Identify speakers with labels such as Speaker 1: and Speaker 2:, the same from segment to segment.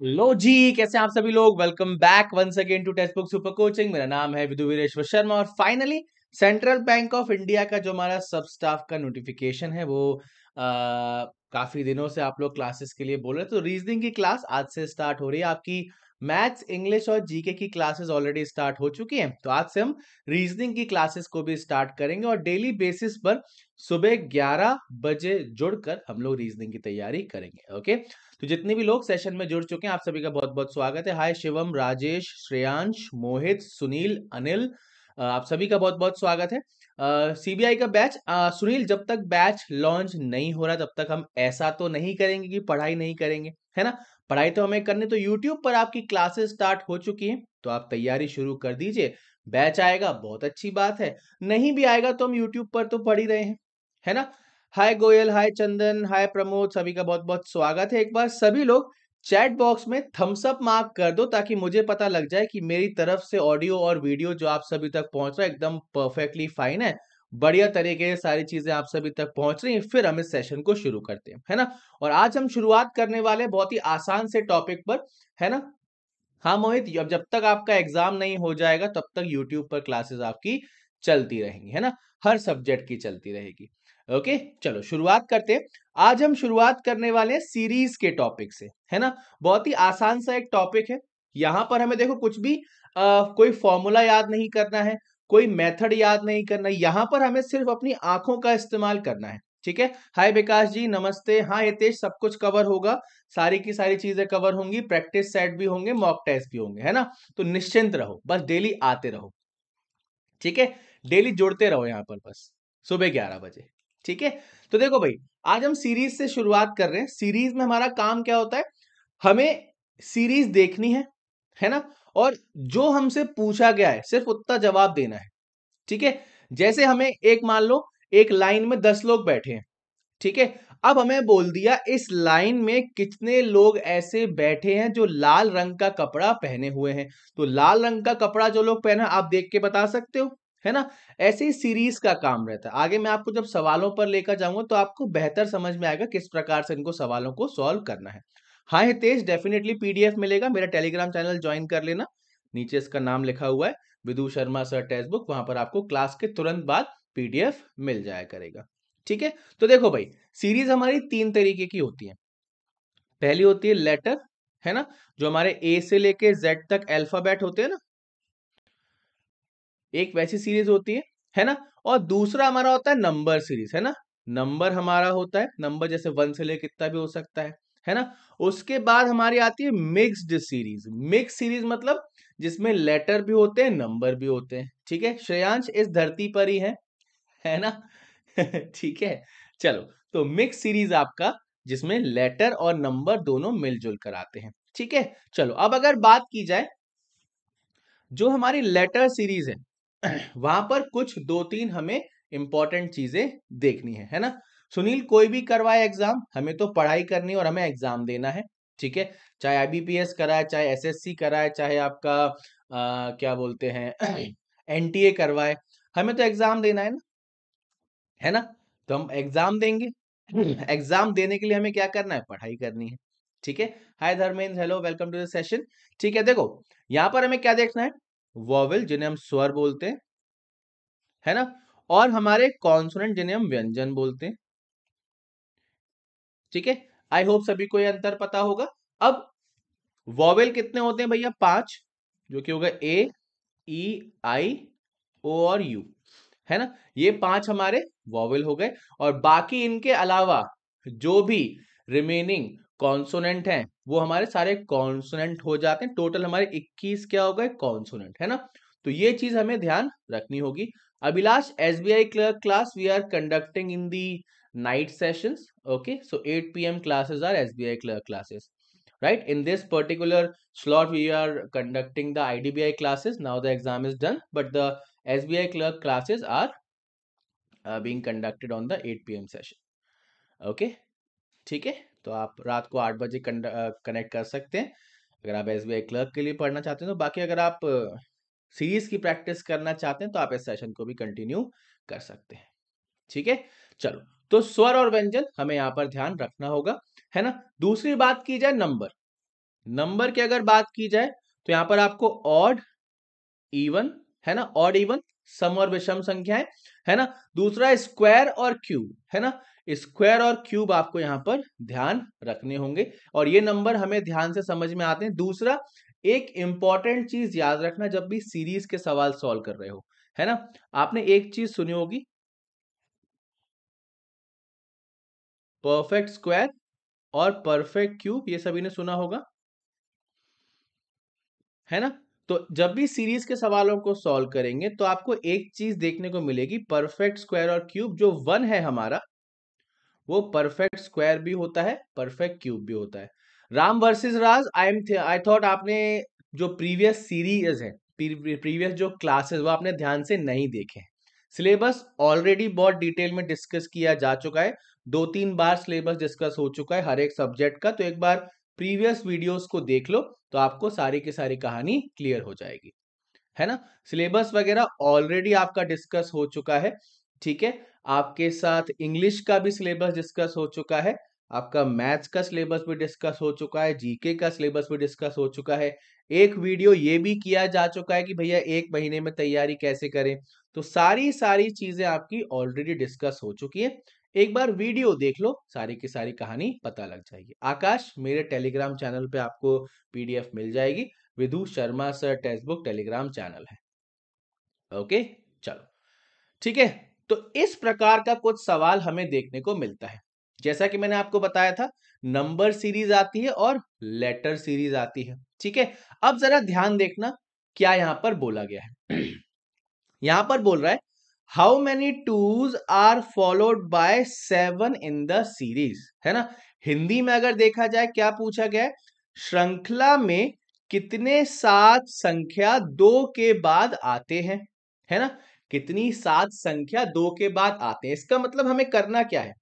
Speaker 1: लो जी कैसे आप सभी लोग? Welcome back once again to textbook super coaching मेरा नाम है विदु वीरेश्वर शर्मा और finally Central Bank of India का जो हमारा सब स्टाफ का नोटिफिकेशन है वो आ, काफ़ी दिनों से आप लोग क्लासेस के लिए बोल रहे तो रीजनिंग की क्लास आज से स्टार्ट हो रही है। आपकी मैथ्स, इंग्लिश और जीके की क्लासेस ऑलरेडी स्टार्ट हो चुकी हैं। तो आज से हम रीजनिंग की क्लासेस को भी स्टार्ट करेंगे और डेली बेसिस पर सुबह 11 बजे जुड़कर हम लोग रीजनिंग की तैयारी करेंगे ओके तो जितने भी लोग सेशन में जुड़ चुके हैं, आप सभी का बहुत बहुत स्वागत है। हाय शिवम, राजेश, श्रेयांश, मोहित, सुनील, अनिल आप सभी का बहुत बहुत स्वागत है। सीबीआई का बैच सुनील, जब तक बैच लॉन्च नहीं हो रहा, तब तक हम ऐसा तो नहीं करेंगे कि पढ़ाई नहीं करेंगे, है ना? पढ़ाई तो हमें करनी तो यूट्यूब पर आपकी क्लासेस स्टार्ट हो चुकी हैं तो आप तैयारी शुरू कर दीजिए। बैच आएगा, बहुत अच्छी बात है। नहीं भी आएगा तो हम यूट्यूब पर तो पढ़ ही रहे हैं, है ना? हाय गोयल हाय चंदन हाय प्रमोद सभी का बहुत बहुत स्वागत है एक बार। सभी लोग चैट बॉक्स में थम्स अप मार्क कर दो ताकि मुझे पता लग जाए कि मेरी तरफ़ से ऑडियो और वीडियो जो आप सभी तक पहुँच रहा है, एकदम परफेक्टली फाइन है। बढ़िया तरीके से सारी चीज़ें आप सभी तक पहुँच रही हैं फिर हम इस सेशन को शुरू करते हैं है ना? और आज हम शुरुआत करने वाले बहुत ही आसान से टॉपिक पर है ना? हाँ मोहित अब जब तक आपका एग्ज़ाम नहीं हो जाएगा तब तक यूट्यूब पर क्लासेस आपकी चलती रहेंगी है ना? हर सब्जेक्ट की चलती रहेगी। ओके चलो शुरुआत करते हैं। आज हम शुरुआत करने वाले हैं सीरीज़ के टॉपिक से है ना? बहुत ही आसान सा एक टॉपिक है। यहाँ पर हमें देखो कुछ भी आ, कोई फॉर्मूला याद नहीं करना है कोई मेथड याद नहीं करना, यहाँ पर हमें सिर्फ़ अपनी आँखों का इस्तेमाल करना है, ठीक है? हाय विकास जी, नमस्ते। हाँ हितेश, सब कुछ कवर होगा। सारी की सारी चीज़ें कवर होंगी प्रैक्टिस सेट भी होंगे मॉक टेस्ट भी होंगे, है ना? तो निश्चिंत रहो, बस डेली आते रहो, ठीक है? डेली जुड़ते रहो यहाँ पर बस, सुबह ग्यारह बजे, ठीक है? तो देखो भाई, आज हम सीरीज़ से शुरुआत कर रहे हैं। सीरीज़ में हमारा काम क्या होता है? हमें सीरीज़ देखनी है है ना? और जो हमसे पूछा गया है, सिर्फ़ उतना जवाब देना है। ठीक है? जैसे हमें एक मान लो, एक लाइन में दस लोग बैठे हैं। ठीक है? अब हमें बोल दिया, इस लाइन में कितने लोग ऐसे बैठे हैं जो लाल रंग का कपड़ा पहने हुए हैं। तो लाल रंग का कपड़ा जो लोग पहना आप देख के बता सकते हो, है ना? ऐसे ही सीरीज़ का काम रहता है। आगे मैं आपको जब सवालों पर लेकर जाऊँगा तो आपको बेहतर समझ में आएगा किस प्रकार से इनको सवालों को सॉल्व करना है। हाँ हितेश डेफिनेटली पीडीएफ मिलेगा, मेरा टेलीग्राम चैनल ज्वाइन कर लेना। नीचे इसका नाम लिखा हुआ है, विदु शर्मा सर टेक्स्ट बुक वहाँ पर आपको क्लास के तुरंत बाद पीडीएफ मिल जाया करेगा। ठीक है? तो देखो भाई सीरीज़ हमारी तीन तरीके की होती है। पहली होती है लेटर है ना? जो हमारे ए से लेके जेड तक अल्फ़ाबेट होते हैं ना? एक वैसी सीरीज़ होती है है ना? और दूसरा हमारा होता है नंबर सीरीज़ है ना? नंबर हमारा होता है नंबर जैसे वन से लेकर कितना भी हो सकता है। है ना? उसके बाद हमारी आती है मिक्स्ड सीरीज़ मिक्स सीरीज़ मतलब जिसमें लेटर भी होते हैं नंबर भी होते हैं। ठीक है? श्रेयांश इस धरती पर ही है है ना? ठीक है? चलो तो मिक्स सीरीज़ आपका, जिसमें लेटर और नंबर दोनों मिलजुल कर आते हैं। ठीक है? चलो, अब अगर बात की जाए, जो हमारी लेटर सीरीज़ है, वहाँ पर कुछ दो तीन हमें इंपॉर्टेंट चीज़ें देखनी है है ना? सुनील कोई भी करवाए एग्ज़ाम हमें तो पढ़ाई करनी और हमें एग्ज़ाम देना है ठीक है? चाहे आईबीपीएस कराए चाहे एसएससी कराए चाहे आपका आ, क्या बोलते हैं एनटीए करवाए हमें तो एग्ज़ाम देना है ना? है ना? तो हम एग्ज़ाम देंगे। एग्ज़ाम देने के लिए हमें क्या करना है? पढ़ाई करनी है ठीक है? Hi Dharmendra hello welcome to the session ठीक है देखो यहाँ पर हमें क्या देखना है? वॉवल जिन्हें हम स्वर बोलते हैं है ना? और हमारे कॉन्सोनेंट जिन्हें हम व्यंजन बोलते हैं ठीक है? आई होप सभी को यह अंतर पता होगा। अब वॉवेल कितने होते हैं भैया? पाँच, जो कि होगा ए ई आई ओ और यू है ना? ये पाँच हमारे वॉवेल हो गए। और बाकी इनके अलावा जो भी रिमेनिंग कॉन्सोनेंट हैं, वो हमारे सारे कॉन्सोनेंट हो जाते हैं। टोटल हमारे 21 क्या हो गए? कॉन्सोनेंट है ना? तो ये चीज़ हमें ध्यान रखनी होगी। Abhilash S B I clerk class we are conducting in the night sessions okay so 8 pm classes are sbi clerk classes right in this particular slot we are conducting the idbi classes now the exam is done but the sbi clerk classes are uh, being conducted on the 8 pm session okay ठीक है तो आप रात को आठ बजे connect कर सकते हैं अगर आप एसबीआई क्लर्क के लिए पढ़ना चाहते हैं तो बाकी अगर आप सीरीज़ की प्रैक्टिस करना चाहते हैं तो आप इस सेशन को भी कंटिन्यू कर सकते हैं ठीक है चलो तो स्वर और व्यंजन हमें यहाँ पर ध्यान रखना होगा, है ना? दूसरी बात की जाए नंबर। नंबर की अगर बात की जाए तो यहाँ पर आपको ऑड इवन है ना? ऑड इवन सम और विषम संख्याएँ, है ना? दूसरा स्क्वायर और क्यूब है ना? स्क्वायर और क्यूब आपको यहाँ पर ध्यान रखने होंगे और ये नंबर हमें ध्यान से समझ में आते हैं। दूसरा, एक इंपॉर्टेंट चीज़ याद रखना जब भी सीरीज़ के सवाल सॉल्व कर रहे हो, है ना? आपने एक चीज़ सुनी होगी परफेक्ट स्क्वायर और परफेक्ट क्यूब ये सभी ने सुना होगा। है ना? तो जब भी सीरीज़ के सवालों को सॉल्व करेंगे तो आपको एक चीज़ देखने को मिलेगी परफेक्ट स्क्वायर और क्यूब जो वन है हमारा, वो परफेक्ट स्क्वायर भी होता है परफेक्ट क्यूब भी होता है। Ram versus Raj I am I thought आपने जो प्रीवियस सीरीज़ है प्रीवियस जो क्लासेस वो आपने ध्यान से नहीं देखे। सिलेबस ऑलरेडी बहुत डिटेल में डिस्कस किया जा चुका है। दो तीन बार सिलेबस डिस्कस हो चुका है हर एक सब्जेक्ट का तो एक बार प्रीवियस वीडियोस को देख लो तो आपको सारी की सारी कहानी क्लियर हो जाएगी। है ना? सिलेबस वगैरह ऑलरेडी आपका डिस्कस हो चुका है, ठीक है? आपके साथ इंग्लिश का भी सिलेबस डिस्कस हो चुका है, आपका मैथ्स का सिलेबस भी डिस्कस हो चुका है, जीके का सिलेबस भी डिस्कस हो चुका है। एक वीडियो ये भी किया जा चुका है कि भैया एक महीने में तैयारी कैसे करें? तो सारी सारी चीज़ें आपकी ऑलरेडी डिस्कस हो चुकी है। एक बार वीडियो देख लो, सारी की सारी कहानी पता लग जाएगी। आकाश, मेरे टेलीग्राम चैनल पे आपको पीडीएफ मिल जाएगी। Vidhu Sharma sir text book Telegram channel है। ओके चलो। ठीक है? तो इस प्रकार का कुछ सवाल हमें देखने को मिलता है। जैसा कि मैंने आपको बताया था नंबर सीरीज़ आती है और लेटर सीरीज़ आती है। ठीक है? अब जरा ध्यान देखना क्या यहाँ पर बोला गया है। यहाँ पर बोल रहा है how many twos are followed by seven in the series है ना? हिंदी में अगर देखा जाए, क्या पूछा गया श्रृंखला में कितने सात संख्या दो के बाद आते हैं? है ना? कितनी सात संख्या दो के बाद आते हैं? इसका मतलब हमें करना क्या है?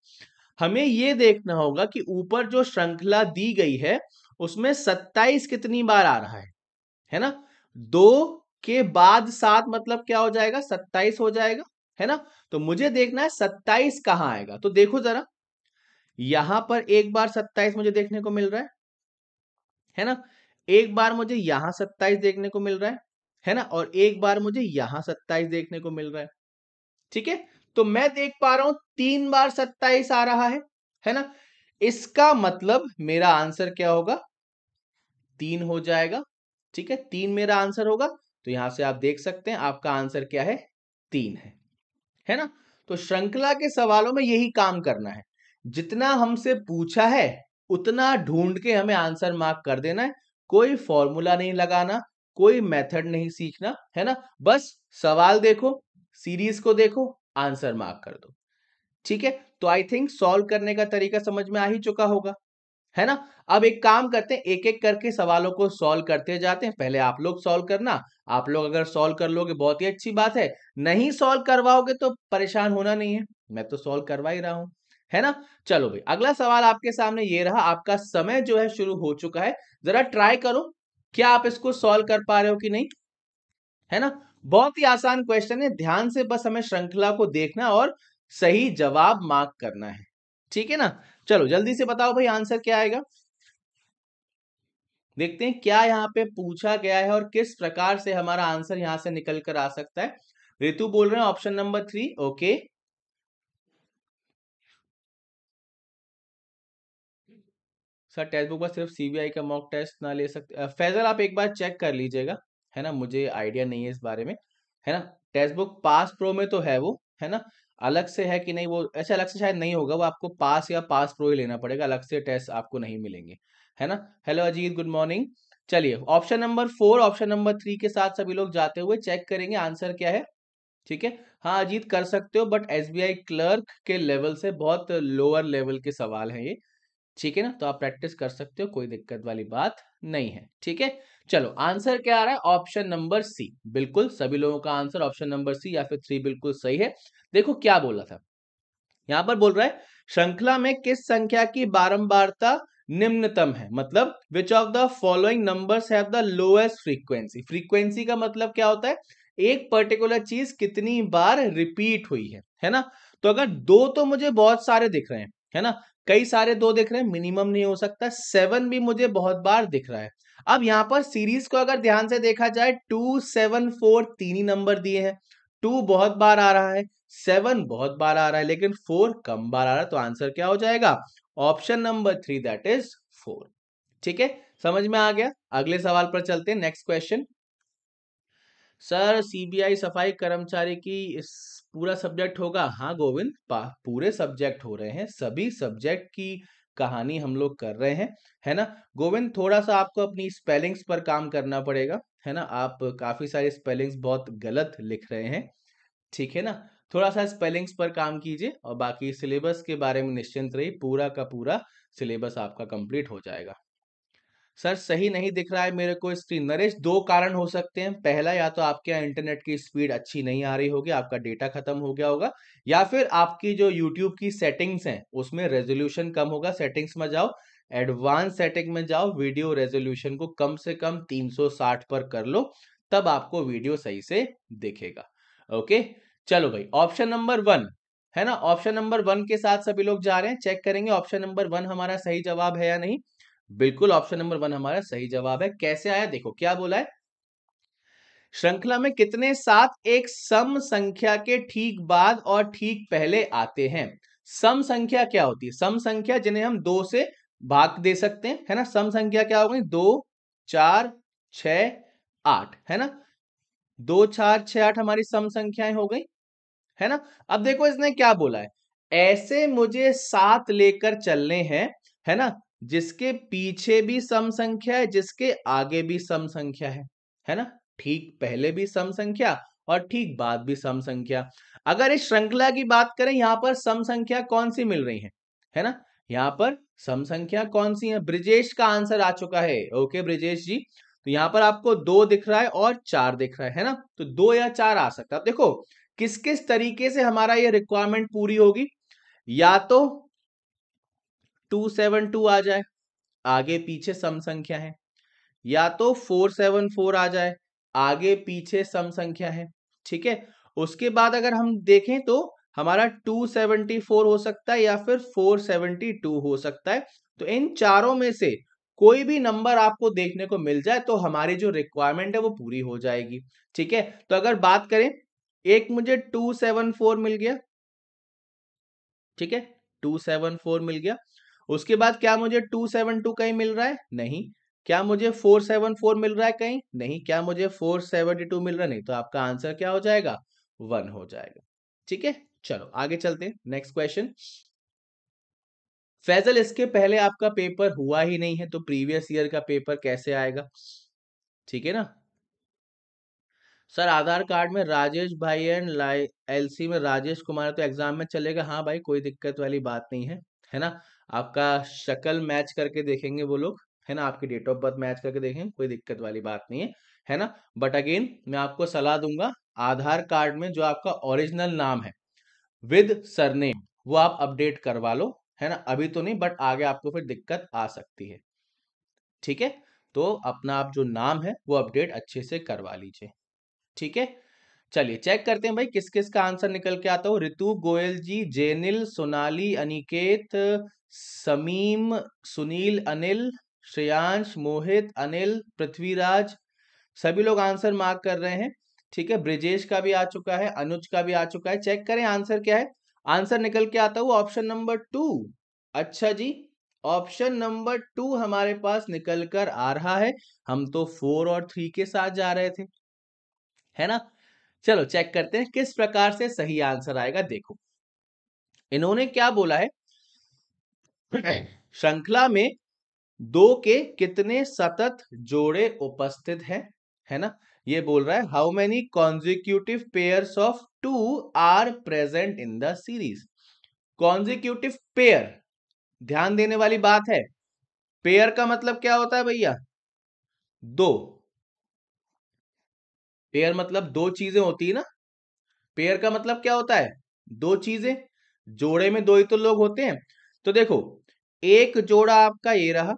Speaker 1: हमें ये देखना होगा कि ऊपर जो श्रृंखला दी गई है, उसमें सत्ताईस कितनी बार आ रहा है? है ना? दो के बाद सात मतलब क्या हो जाएगा? सत्ताईस हो जाएगा, है ना? तो मुझे देखना है सत्ताईस कहाँ आएगा? तो देखो जरा, यहाँ पर एक बार सत्ताईस मुझे देखने को मिल रहा है है ना? एक बार मुझे यहाँ सत्ताईस देखने को मिल रहा है है ना? और एक बार मुझे यहाँ सत्ताईस देखने को मिल रहा है, ठीक है? तो मैं देख पा रहा हूँ तीन बार सत्ताईस आ रहा है है ना? इसका मतलब मेरा आंसर क्या होगा? तीन हो जाएगा, ठीक है? तीन मेरा आंसर होगा तो यहाँ से आप देख सकते हैं आपका आंसर क्या है? तीन है। है ना? तो श्रृंखला के सवालों में यही काम करना है। जितना हमसे पूछा है, उतना ढूंढ के हमें आंसर मार्क कर देना है। कोई फॉर्मूला नहीं लगाना, कोई मेथड नहीं सीखना, है ना? बस सवाल देखो, सीरीज़ को देखो, आंसर मार्क कर दो। ठीक है? तो आई थिंक सॉल्व करने का तरीका समझ में आ ही चुका होगा। है ना? अब एक काम करते हैं एक एक करके सवालों को सॉल्व करते जाते हैं। पहले आप लोग सॉल्व करना। आप लोग अगर सॉल्व कर लोगे, बहुत ही अच्छी बात है। नहीं सॉल्व करवाओगे तो परेशान होना नहीं है। मैं तो सॉल्व करवा ही रहा हूँ। है ना? चलो भाई, अगला सवाल आपके सामने ये रहा। आपका समय जो है शुरू हो चुका है। जरा ट्राई करो, क्या आप इसको सॉल्व कर पा रहे हो कि नहीं? है ना? बहुत ही आसान क्वेश्चन है। ध्यान से बस हमें श्रृंखला को देखना और सही जवाब मार्क करना है। ठीक है ना? चलो, जल्दी से बताओ भाई आंसर क्या आएगा? देखते हैं क्या यहाँ पे पूछा गया है और किस प्रकार से हमारा आंसर यहाँ से निकल कर आ सकता है। ऋतु बोल रहे हैं option number three, okay. Sir, text book पर सिर्फ़ सीबीआई का मॉक टेस्ट ना ले सकते। फैजल, आप एक बार चेक कर लीजिएगा, है ना? मुझे आइडिया नहीं है इस बारे में, है ना? टेक्स्ट बुक पास प्रो में तो है वो, है ना? अलग से है कि नहीं वो ऐसे अलग से शायद नहीं होगा, वो आपको पास या पास प्रो ही लेना पड़ेगा, अलग से टेस्ट आपको नहीं मिलेंगे, है ना? हेलो अजीत गुड मॉर्निंग चलिए option number four option number three के साथ सभी लोग जाते हुए चेक करेंगे आंसर क्या है? ठीक है? हाँ अजीत कर सकते हो बट एसबीआई क्लर्क के लेवल से बहुत लोअर लेवल के सवाल है ये। ठीक है ना? तो आप प्रैक्टिस कर सकते हो, कोई दिक्कत वाली बात नहीं है। ठीक है? चलो, आंसर क्या आ रहा है? Option number C. बिल्कुल, सभी लोगों का आंसर ऑप्शन नंबर सी या फिर थ्री बिल्कुल सही है। देखो, क्या बोला था? यहाँ पर बोल रहा है, श्रृंखला में किस संख्या की बारंबारता निम्नतम है? मतलब which of the following numbers have the lowest frequency frequency का मतलब क्या होता है? एक पर्टिकुलर चीज़ कितनी बार रिपीट हुई है है ना? तो अगर दो तो मुझे बहुत सारे दिख रहे हैं, है ना? कई सारे दो दिख रहे हैं मिनिमम नहीं हो सकता सेवन भी मुझे बहुत बार दिख रहा है। अब यहाँ पर सीरीज़ को अगर ध्यान से देखा जाए टू सेवन फोर तीन ही नंबर दिए हैं। टू बहुत बार आ रहा है सेवन बहुत बार आ रहा है, लेकिन फोर कम बार आ रहा है तो आंसर क्या हो जाएगा? Option number three that is four ठीक है? समझ में आ गया? अगले सवाल पर चलते हैं नेक्स्ट क्वेश्चन सर सीबीआई सफ़ाई कर्मचारी की पूरा सब्जेक्ट होगा? हाँ गोविंद पूरे सब्जेक्ट हो रहे हैं। सभी सब्जेक्ट की कहानी हम लोग कर रहे हैं, है ना? गोविंद थोड़ा सा आपको अपनी स्पेलिंग्स पर काम करना पड़ेगा, है ना? आप काफ़ी सारी स्पेलिंग्स बहुत गलत लिख रहे हैं, ठीक है ना? थोड़ा सा स्पेलिंग्स पर काम कीजिए और बाकी सिलेबस के बारे में निश्चिंत रही पूरा का पूरा सिलेबस आपका कंप्लीट हो जाएगा। सर सही नहीं दिख रहा है मेरे को स्क्रीन नरेश, दो कारण हो सकते हैं। पहला, या तो आपके यहाँ इंटरनेट की स्पीड अच्छी नहीं आ रही होगी, आपका डेटा खत्म हो गया होगा, या फिर आपकी जो यूट्यूब की सेटिंग्स हैं, उसमें रेजोल्यूशन कम होगा। सेटिंग्स में जाओ एडवांस सेटिंग में जाओ वीडियो रेजोल्यूशन को कम से कम 360 पर कर लो, तब आपको वीडियो सही से दिखेगा। ओके चलो भाई ऑप्शन नंबर वन है ना? ऑप्शन नंबर वन के साथ सभी लोग जा रहे हैं चेक करेंगे ऑप्शन नंबर वन हमारा सही जवाब है या नहीं। बिल्कुल ऑप्शन नंबर वन हमारा सही जवाब है। कैसे आया? देखो, क्या बोला है? श्रृंखला में कितने सात एक सम संख्या के ठीक बाद और ठीक पहले आते हैं? सम संख्या क्या होती है? सम संख्या जिन्हें हम दो से भाग दे सकते हैं, है ना? सम संख्या क्या हो गई दो, चार छ आठ, है ना? दो, चार छ आठ हमारी सम संख्याएँ हो गई, है ना? अब देखो इसने क्या बोला है? ऐसे मुझे सात लेकर चलने हैं, है ना? जिसके पीछे भी सम संख्या है, जिसके आगे भी सम संख्या है है ना? ठीक पहले भी सम संख्या और ठीक बाद भी सम संख्या अगर इस श्रृंखला की बात करें, यहाँ पर सम संख्या कौन सी मिल रही है है ना? यहाँ पर सम संख्या कौन सी है? ब्रिजेश का आंसर आ चुका है। ओके ब्रिजेश जी तो यहाँ पर आपको दो दिख रहा है और चार दिख रहा है है ना? तो दो या चार आ सकता है। देखो किस किस तरीके से हमारा ये रिक्वायरमेंट पूरी होगी? या तो टू सेवन टू आ जाए, आगे पीछे सम संख्या है। या तो फोर सेवन फोर आ जाए, आगे पीछे सम संख्या है, ठीक है? उसके बाद अगर हम देखें तो हमारा 274 हो सकता है या फिर 472 हो सकता है। तो इन चारों में से कोई भी नंबर आपको देखने को मिल जाए तो हमारी जो रिक्वायरमेंट है वो पूरी हो जाएगी, ठीक है? तो अगर बात करें, एक मुझे 274 मिल गया, ठीक है? 274 मिल गया उसके बाद क्या मुझे टू सेवन टू कहीं मिल रहा है? नहीं। क्या मुझे फोर सेवन फोर मिल रहा है कहीं? नहीं। क्या मुझे फोर सेवेंटी टू मिल रहा है? नहीं। तो आपका आंसर क्या हो जाएगा? वन हो जाएगा। ठीक है? चलो, आगे चलते हैं। नेक्स्ट क्वेश्चन फैजल, इसके पहले आपका पेपर हुआ ही नहीं है तो प्रीवियस ईयर का पेपर कैसे आएगा? ठीक है ना? सर, आधार कार्ड में राजेश भाई एंड लाई, एलसी में राजेश कुमार तो एग्ज़ाम में चलेगा। हाँ भाई, कोई दिक्कत वाली बात नहीं है। है ना? आपका शक्ल मैच करके देखेंगे वो लोग, है ना? आपकी डेट ऑफ़ बर्थ मैच करके देखेंगे, कोई दिक्कत वाली बात नहीं है है ना? बट अगेन मैं आपको सलाह दूँगा, आधार कार्ड में जो आपका ओरिजिनल नाम है विद सरनेम वो आप अपडेट करवा लो, है ना? अभी तो नहीं बट आगे आपको फिर दिक्कत आ सकती है। ठीक है? तो अपना आप जो नाम है, वो अपडेट अच्छे से करवा लीजिए। ठीक है? चलिए चेक करते हैं भाई किस किस का आंसर निकल के आता हो। ऋतु, गोयल जी, जेनिल, सोनाली, अनिकेत, समीम, सुनील, अनिल, श्रेयांश, मोहित, अनिल, पृथ्वीराज, सभी लोग आंसर मार्क कर रहे हैं। ठीक है, ब्रिजेश का भी आ चुका है, अनुज का भी आ चुका है। चेक करें आंसर क्या है। आंसर निकल के आता हुआ ऑप्शन नंबर टू। अच्छा जी, ऑप्शन नंबर टू हमारे पास निकल कर आ रहा है। हम तो फोर और थ्री के साथ जा रहे थे। है ना? चलो चेक करते हैं किस प्रकार से सही आंसर आएगा, देखो। इन्होंने क्या बोला है? श्रृंखला में दो के कितने सतत जोड़े उपस्थित हैं, है ना? ये बोल रहा है how many consecutive pairs of two are present in the series consecutive pair ध्यान देने वाली बात है। पेयर का मतलब क्या होता है भैया? दो। पेयर मतलब दो चीज़ें होती है ना। पेयर का मतलब क्या होता है? दो चीज़ें। जोड़े में दो ही तो लोग होते हैं। तो देखो, एक जोड़ा आपका ये रहा,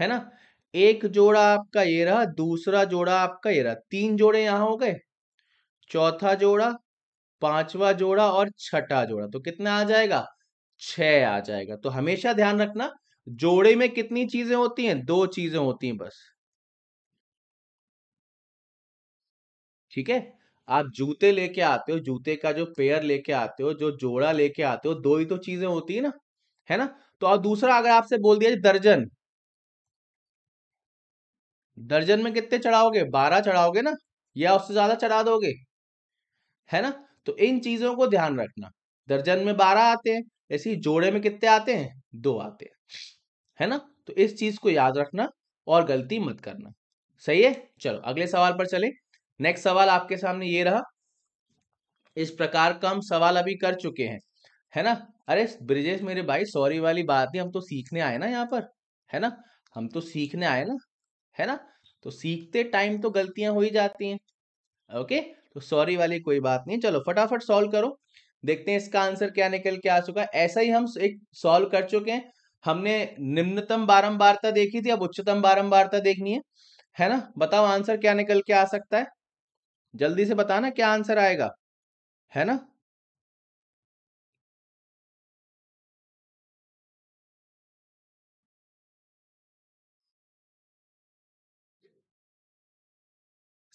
Speaker 1: है ना? एक जोड़ा आपका ये रहा, दूसरा जोड़ा आपका ये रहा। तीन जोड़े यहाँ हो गए। चौथा जोड़ा, पांचवा जोड़ा और छठा जोड़ा। तो कितना आ जाएगा? छ आ जाएगा। तो हमेशा ध्यान रखना, जोड़े में कितनी चीज़ें होती हैं? दो चीज़ें होती हैं बस। ठीक है? आप जूते लेके आते हो, जूते का जो पेयर लेके आते हो, जो जोड़ा लेके आते हो, दो ही तो चीज़ें होती है ना है ना? तो अब दूसरा अगर आपसे बोल दिया दर्जन। दर्जन में कितने चढ़ाओगे? बारह चढ़ाओगे ना? या उससे ज़्यादा चढ़ा दोगे? है ना? तो इन चीज़ों को ध्यान रखना। दर्जन में बारह आते हैं, ऐसे ही जोड़े में कितने आते हैं? दो आते हैं, है ना? तो इस चीज़ को याद रखना और गलती मत करना। सही है? चलो, अगले सवाल पर चले। नेक्स्ट सवाल आपके सामने ये रहा, इस प्रकार का हम सवाल अभी कर चुके हैं, है ना? अरे ब्रिजेश मेरे भाई सॉरी वाली बात नहीं, हम तो सीखने आए ना यहाँ पर, है ना? हम तो सीखने आए ना, है ना? तो सीखते टाइम तो गलतियाँ हो ही जाती हैं ओके तो सॉरी वाली कोई बात नहीं, चलो फटाफट सॉल्व करो, देखते हैं इसका आंसर क्या निकल के आ चुका है। ऐसा ही हम एक सॉल्व कर चुके हैं, हमने निम्नतम बारंबारता देखी थी, अब उच्चतम बारंबारता देखनी है है ना? बताओ आंसर क्या निकल के आ सकता है? जल्दी से बताना क्या आंसर आएगा, है ना?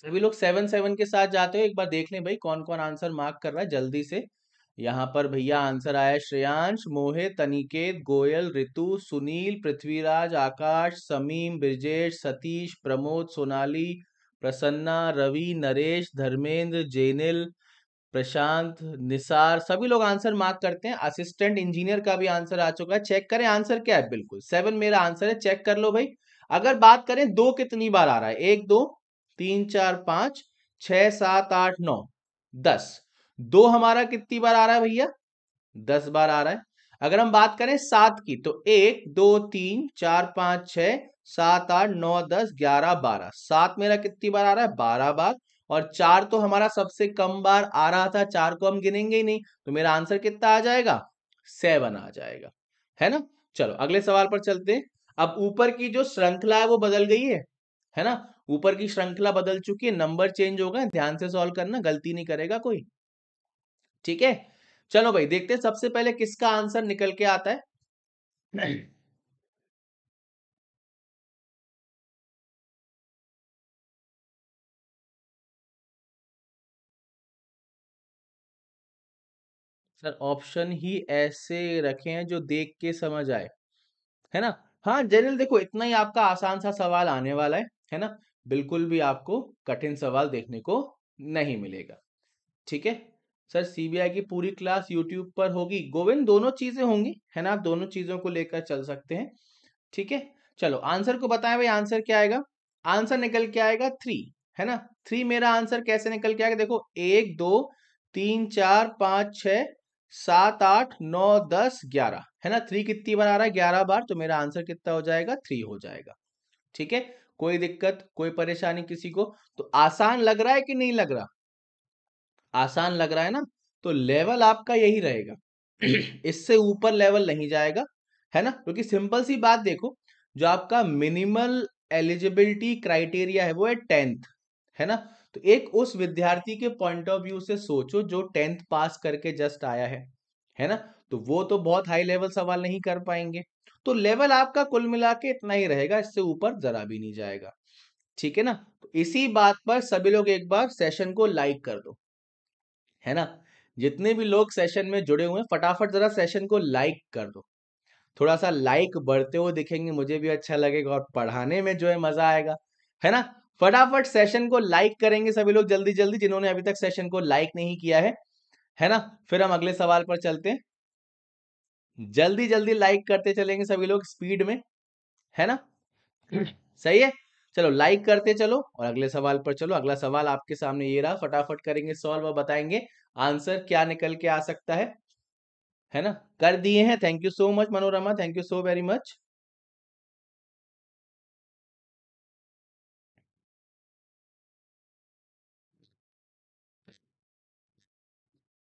Speaker 1: सभी लोग सेवन सेवन के साथ जाते हो, एक बार देख लें भाई कौन कौन आंसर मार्क कर रहा है जल्दी से। यहाँ पर भैया आंसर आया श्रेयांश, मोहित अनिकेत गोयल ऋतु सुनील, पृथ्वीराज, आकाश, समीम, ब्रिजेश, सतीश, प्रमोद, सोनाली प्रसन्ना, रवि, नरेश, धर्मेंद्र, जेनिल, प्रशांत, निसार, सभी लोग आंसर मार्क करते हैं। असिस्टेंट इंजीनियर का भी आंसर आ चुका है। चेक करें आंसर क्या है। बिल्कुल, सेवन मेरा आंसर है। चेक कर लो भाई। अगर बात करें दो कितनी बार आ रहा है? एक, दो, तीन, चार, पाँच, छ, सात, आठ, नौ, दस। दो हमारा कितनी बार आ रहा है भैया? दस बार आ रहा है। अगर हम बात करें सात की तो एक, दो, तीन, चार, पाँच छ सात, आठ, नौ, दस, ग्यारह, बारह। सात मेरा कितनी बार आ रहा है? बारह बार। और चार तो हमारा सबसे कम बार आ रहा था, चार को हम गिनेंगे ही नहीं। तो मेरा आंसर कितना आ जाएगा? सेवन आ जाएगा। है ना? चलो, अगले सवाल पर चलते हैं। अब ऊपर की जो श्रृंखला है, वो बदल गई है। है ना? ऊपर की श्रृंखला बदल चुकी है, नंबर चेंज हो गए, ध्यान से सॉल्व करना, गलती नहीं करेगा कोई। ठीक है? चलो भाई देखते हैं सबसे पहले किसका आंसर निकल के आता है। सर ऑप्शन ही ऐसे रखे हैं जो देख के समझ आए। है ना? हाँ जनरल देखो इतना ही आपका आसान सा सवाल आने वाला है है ना? बिल्कुल भी आपको कठिन सवाल देखने को नहीं मिलेगा। ठीक है? सर सीबीआई की पूरी क्लास यूट्यूब पर होगी। गोविंद, दोनों चीज़ें होंगी, है ना? आप दोनों चीज़ों को लेकर चल सकते हैं। ठीक है? चलो, आंसर को बताएँ भाई, आंसर क्या आएगा? आंसर निकल के आएगा थ्री है ना? थ्री मेरा आंसर कैसे निकल के आएगा? देखो, एक, दो, तीन, चार, पाँच छ सात, आठ, नौ, दस, ग्यारह, है ना? थ्री कितनी बार आ रहा है? ग्यारह बार तो मेरा आंसर कितना हो जाएगा? थ्री हो जाएगा। ठीक है? कोई दिक्कत, कोई परेशानी किसी को? तो आसान लग रहा है कि नहीं लग रहा? आसान लग रहा है ना तो लेवल आपका यही रहेगा। इससे ऊपर लेवल नहीं जाएगा, है ना? क्योंकि तो सिंपल सी बात देखो, जो आपका मिनिमल एलिजिबिलिटी क्राइटेरिया है, वो है टेंथ, है ना? तो एक उस विद्यार्थी के पॉइंट ऑफ़ व्यू से सोचो, जो टेंथ पास करके जस्ट आया है है ना? तो वो तो बहुत हाई लेवल सवाल नहीं कर पाएँगे। तो लेवल आपका कुल मिला के इतना ही रहेगा, इससे ऊपर जरा भी नहीं जाएगा, ठीक है ना? तो इसी बात पर सभी लोग एक बार सेशन को लाइक कर दो। है ना? जितने भी लोग सेशन में जुड़े हुए हैं फटाफट जरा सेशन को लाइक कर दो। थोड़ा सा लाइक बढ़ते हुए दिखेंगे मुझे भी अच्छा लगेगा और पढ़ाने में जो है मज़ा आएगा है ना? फटाफट सेशन को लाइक करेंगे सभी लोग जल्दी जल्दी जिन्होंने अभी तक सेशन को लाइक नहीं किया है है ना? फिर हम अगले सवाल पर चलते हैं। जल्दी जल्दी लाइक करते चलेंगे सभी लोग स्पीड में है ना? सही है? चलो लाइक करते चलो और अगले सवाल पर चलो। अगला सवाल आपके सामने ये रहा, फटाफट करेंगे सॉल्व और बताएँगे आंसर क्या निकल के आ सकता है। है ना? कर दिए हैं। Thank you so much Manorama. Thank you so very much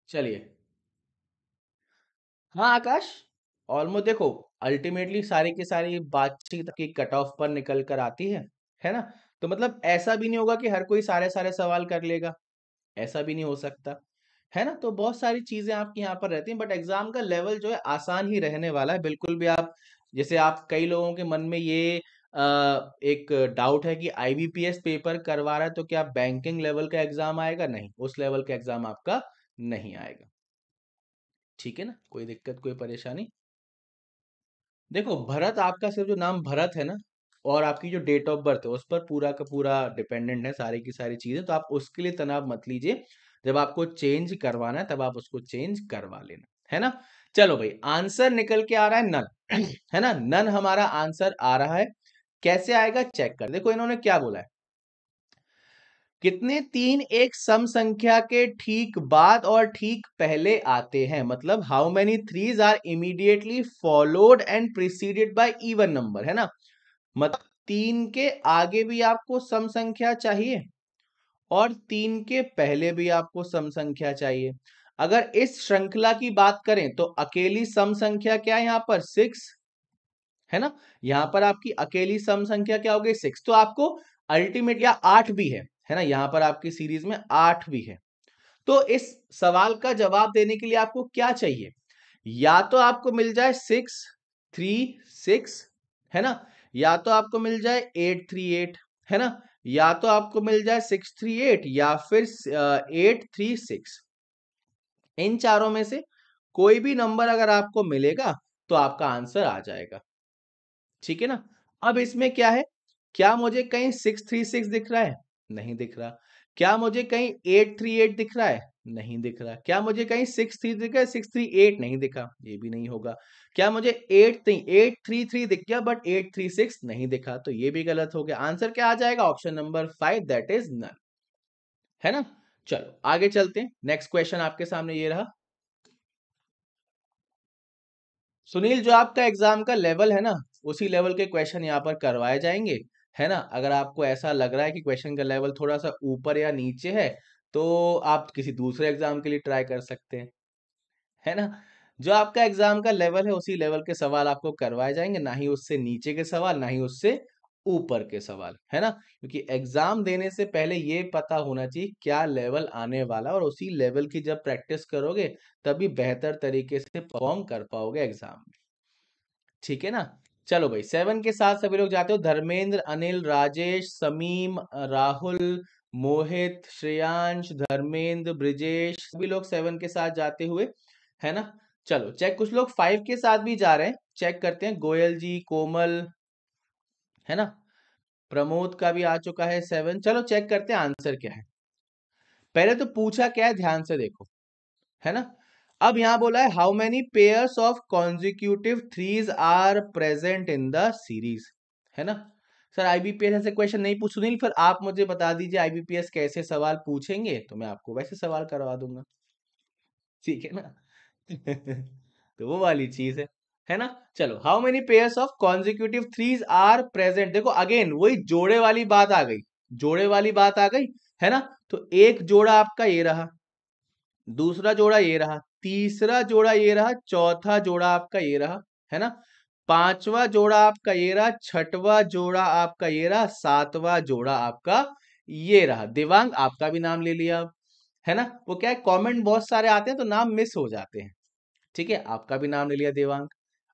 Speaker 1: चलिए। हाँ आकाश ऑलमोस्ट देखो अल्टीमेटली सारी की सारी बातचीत की कट ऑफ़ पर निकल कर आती है। है ना? तो मतलब ऐसा भी नहीं होगा कि हर कोई सारे सारे सवाल कर लेगा। ऐसा भी नहीं हो सकता, है ना? तो बहुत सारी चीज़ें आपकी यहाँ पर रहती हैं बट एग्ज़ाम का लेवल जो है आसान ही रहने वाला है। बिल्कुल भी आप, जैसे आप कई लोगों के मन में ये एक डाउट है कि आईबीपीएस पेपर करवा रहा है तो क्या बैंकिंग लेवल का एग्ज़ाम आएगा? नहीं, उस लेवल का एग्ज़ाम आपका नहीं आएगा। ठीक है ना? कोई दिक्कत, कोई परेशानी? देखो, भरत आपका सिर्फ़ जो नाम भरत है ना और आपकी जो डेट ऑफ़ बर्थ है, उस पर पूरा का पूरा डिपेंडेंट है, सारी की सारी चीज़ें तो आप उसके लिए तनाव मत लीजिए। जब आपको चेंज करवाना है, तब आप उसको चेंज करवा लेना, है ना? चलो भाई आंसर निकल के आ रहा है नन है ना? नन हमारा आंसर आ रहा है। कैसे आएगा? चेक कर, देखो इन्होंने क्या बोला है। कितने तीन एक सम संख्या के ठीक बाद और ठीक पहले आते हैं मतलब how many threes are immediately followed and preceded by even number है ना? मतलब तीन के आगे भी आपको सम संख्या चाहिए और तीन के पहले भी आपको सम संख्या चाहिए। अगर इस श्रृंखला की बात करें तो अकेली सम संख्या क्या है यहाँ पर? सिक्स। है ना? यहाँ पर आपकी अकेली सम संख्या क्या हो गई? सिक्स। तो आपको अल्टीमेट या आठ भी है। है ना? यहाँ पर आपकी सीरीज़ में आठ भी है। तो इस सवाल का जवाब देने के लिए आपको क्या चाहिए? या तो आपको मिल जाए सिक्स, थ्री, सिक्स। है ना? या तो आपको मिल जाए एट थ्री एट, है ना? या तो आपको मिल जाए सिक्स थ्री एट या फिर एट थ्री सिक्स। इन चारों में से कोई भी नंबर अगर आपको मिलेगा तो आपका आंसर आ जाएगा। ठीक है ना? अब इसमें क्या है? क्या मुझे कहीं सिक्स थ्री सिक्स दिख रहा है? नहीं दिख रहा। क्या मुझे कहीं एट थ्री एट दिख रहा है? नहीं दिख रहा। क्या मुझे कहीं सिक्स थ्री दिख? सिक्स थ्री एट नहीं दिखा। ये भी नहीं होगा। क्या मुझे eight three eight three three दिख गया, बट एट थ्री सिक्स नहीं दिखा? तो ये भी गलत हो गया। आंसर क्या आ जाएगा? Option number five, that is none. है ना? चलो, आगे चलते हैं। नेक्स्ट क्वेश्चन आपके सामने ये रहा। सुनील, जो आपका एग्ज़ाम का लेवल है ना, उसी लेवल के क्वेश्चन यहाँ पर करवाए जाएँगे। है ना? अगर आपको ऐसा लग रहा है कि क्वेश्चन का लेवल थोड़ा सा ऊपर या नीचे है तो आप किसी दूसरे एग्ज़ाम के लिए ट्राई कर सकते हैं, है ना? जो आपका एग्ज़ाम का लेवल है, उसी लेवल के सवाल आपको करवाए जाएँगे, ना ही उससे नीचे के सवाल, ना ही उससे ऊपर के सवाल, है ना? क्योंकि एग्ज़ाम देने से पहले ये पता होना चाहिए क्या लेवल आने वाला और उसी लेवल की जब प्रैक्टिस करोगे, तभी बेहतर तरीके से परफॉर्म कर पाओगे एग्ज़ाम में। ठीक है ना? चलो भाई सेवन के साथ सभी लोग जाते हो। धर्मेंद्र, अनिल, राजेश, समीम, राहुल मोहित, श्रेयांश, धर्मेंद्र, ब्रिजेश, सभी लोग सेवन के साथ जाते हुए, है ना? चलो चेक कुछ लोग फाइव के साथ भी जा रहे हैं। चेक करते हैं। गोयल जी, कोमल, है ना? प्रमोद का भी आ चुका है सेवन चलो चेक करते हैं आंसर क्या है। पहले तो पूछा क्या है? ध्यान से देखो, है ना? अब यहाँ बोला है how many pairs of consecutive threes are present in the series है ना? सर आईबीपीएस ऐसे क्वेश्चन नहीं पूछ सुनील फिर आप मुझे बता दीजिए आईबीपीएस कैसे सवाल पूछेंगे तो मैं आपको वैसे सवाल करवा दूँगा। ठीक है ना? तो वो वाली चीज़ है है ना? चलो how many pairs of consecutive threes are present देखो अगेन वही जोड़े वाली बात आ गई, जोड़े वाली बात आ गई, है ना? तो एक जोड़ा आपका ये रहा, दूसरा जोड़ा ये रहा, तीसरा जोड़ा ये रहा, चौथा जोड़ा आपका ये रहा, है ना? पांचवा जोड़ा आपका ये रहा, छठवा जोड़ा आपका ये रहा, सातवा जोड़ा आपका ये रहा। दिवांग आपका भी नाम ले लिया, है ना? वो क्या है कमेंट बहुत सारे आते हैं तो नाम मिस हो जाते हैं। ठीक है, आपका भी नाम ले लिया देवांग।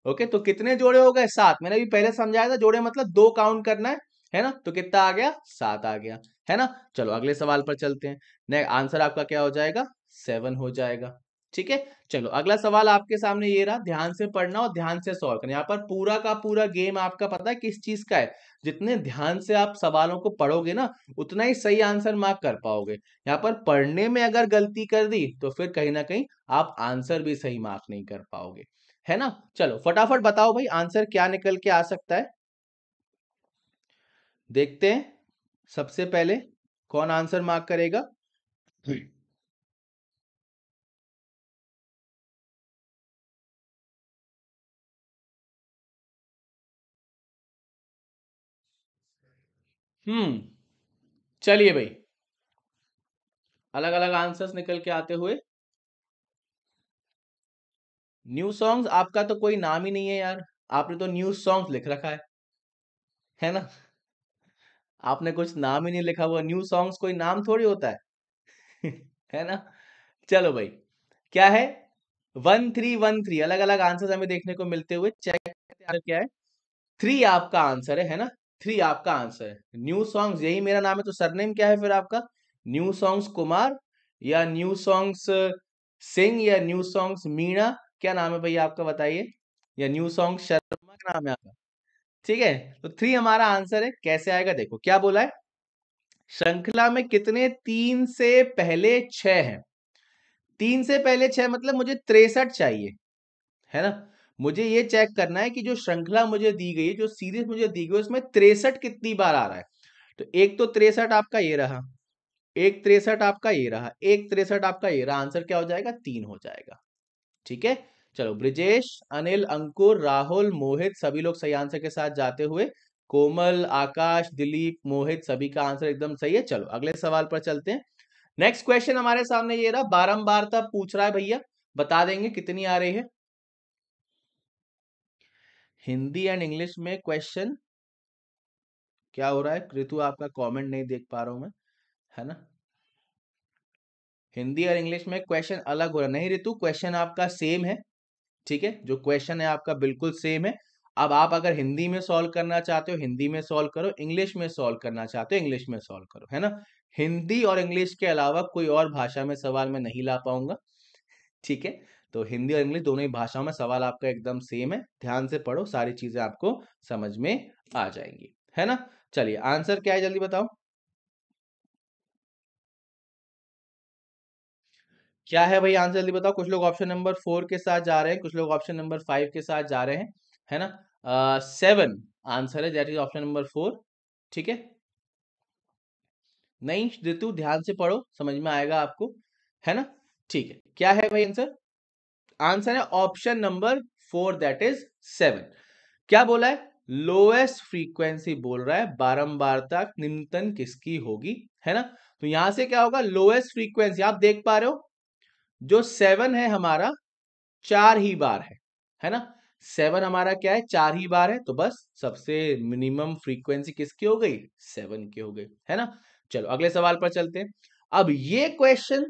Speaker 1: ओके तो कितने जोड़े हो गए? सात। मैंने भी पहले समझाया था, जोड़े मतलब दो काउंट करना है है ना? तो कितना आ गया? सात आ गया, है ना? चलो, अगले सवाल पर चलते हैं। आंसर आपका क्या हो जाएगा? सेवन हो जाएगा। ठीक है? चलो, अगला सवाल आपके सामने ये रहा, ध्यान से पढ़ना और ध्यान से सॉल्व करना। यहाँ पर पूरा का पूरा गेम आपका पता है किस चीज़ का है। जितने ध्यान से आप सवालों को पढ़ोगे ना, उतना ही सही आंसर मार्क कर पाओगे। यहाँ पर पढ़ने में अगर गलती कर दी तो फिर कहीं ना कहीं आप आंसर भी सही मार्क नहीं कर पाओगे। है ना? चलो, फटाफट बताओ भाई, आंसर क्या निकल के आ सकता है? देखते हैं। सबसे पहले कौन आंसर मार्क करेगा? हम्म चलिए भाई। अलग अलग आंसर्स निकल के आते हुए। न्यू सॉन्ग्स आपका तो कोई नाम ही नहीं है यार। आपने तो न्यू सॉन्ग्स लिख रखा है। है ना? आपने कुछ नाम ही नहीं लिखा हुआ। न्यू सॉन्ग्स कोई नाम थोड़ी होता है। है ना? चलो भाई। क्या है? वन थ्री वन थ्री अलग अलग आंसर हमें देखने को मिलते हुए। चेक क्या है? थ्री आपका आंसर है है ना? थ्री आपका आंसर है। न्यू सॉन्ग्स, यही मेरा नाम है तो सरनेम क्या है फिर आपका? न्यू सॉन्ग्स कुमार या न्यू सॉन्ग्स सिंह या न्यू सॉन्ग्स मीणा? क्या नाम है भैया आपका, बताइए? या न्यू सॉन्ग शर्मा का नाम है आपका? ठीक है तो थ्री हमारा आंसर है, कैसे आएगा? देखो, क्या बोला है? श्रृंखला में कितने तीन से पहले छह हैं? तीन से पहले छह मतलब मुझे तिरसठ चाहिए, है ना? मुझे ये चेक करना है कि जो श्रृंखला मुझे दी गई है, जो सीरीज़ मुझे दी गई उसमें तिरसठ कितनी बार आ रहा है? तो एक तो तिरसठ आपका ये रहा, एक तिरसठ आपका ये रहा, एक तिरसठ आपका ये रहा, आंसर क्या हो जाएगा? तीन हो जाएगा। ठीक है? चलो, ब्रिजेश, अनिल, अंकुर, राहुल, मोहित, सभी लोग सही आंसर के साथ जाते हुए, कोमल, आकाश, दिलीप, मोहित, सभी का आंसर एकदम सही है। चलो, अगले सवाल पर चलते हैं। नेक्स्ट क्वेश्चन हमारे सामने ये रहा बारंबार तब पूछ रहा है भैया, बता देंगे कितनी आ रही है। हिंदी एंड इंग्लिश में क्वेश्चन क्या हो रहा है? ऋतु आपका कमेंट नहीं देख पा रहा हूँ मैं, है ना? हिंदी और इंग्लिश में क्वेश्चन अलग हो रहा नहीं ऋतु क्वेश्चन आपका सेम है, ठीक है? जो क्वेश्चन है आपका बिल्कुल सेम है। अब आप अगर हिंदी में सॉल्व करना चाहते हो, हिंदी में सॉल्व करो, इंग्लिश में सॉल्व करना चाहते हो, इंग्लिश में सॉल्व करो, है ना? हिंदी और इंग्लिश के अलावा कोई और भाषा में सवाल मैं नहीं ला पाऊँगा, ठीक है? तो हिंदी और इंग्लिश दोनों ही भाषाओं में सवाल आपका एकदम सेम है। ध्यान से पढ़ो सारी चीज़ें आपको समझ में आ जाएँगी। है ना? चलिए आंसर क्या है जल्दी बताओ? क्या है भाई आंसर जल्दी बताओ? कुछ लोग ऑप्शन नंबर फोर के साथ जा रहे हैं कुछ लोग ऑप्शन नंबर फाइव के साथ जा रहे हैं है ना? सेवन uh, आंसर है that is option number four ठीक है? नहीं ऋतु ध्यान से पढ़ो समझ में आएगा आपको है ना? ठीक है। क्या है भाई आंसर आंसर है option number four that is seven क्या बोला है? लोएस्ट फ्रीक्वेंसी बोल रहा है। बारंबारता निम्नतम किसकी होगी? है ना? तो यहाँ से क्या होगा? लोएस्ट फ्रीक्वेंसी आप देख पा रहे हो? जो सेवन है हमारा, चार ही बार है। है ना? सेवन हमारा क्या है? चार ही बार है। तो बस सबसे मिनिमम फ्रीक्वेंसी किसकी हो गई? सेवन की हो गई। है ना? चलो, अगले सवाल पर चलते हैं। अब ये क्वेश्चन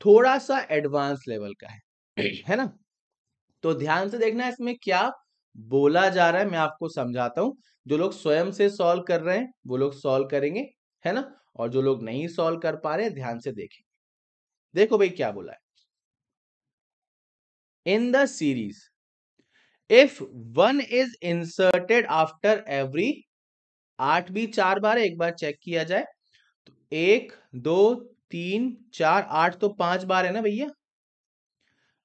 Speaker 1: थोड़ा सा एडवांस लेवल का है। है ना? तो ध्यान से देखना इसमें क्या बोला जा रहा है, मैं आपको समझाता हूँ। जो लोग स्वयं से सॉल्व कर रहे हैं, वो लोग सॉल्व करेंगे, है ना? और जो लोग नहीं सॉल्व कर पा रहे ध्यान से देखें देखो भाई क्या बोला है। In the series, if one is inserted after every आठ भी चार बार एक बार चेक किया जाए तो एक, दो, तीन, चार, आठ तो पाँच बार है ना भैया?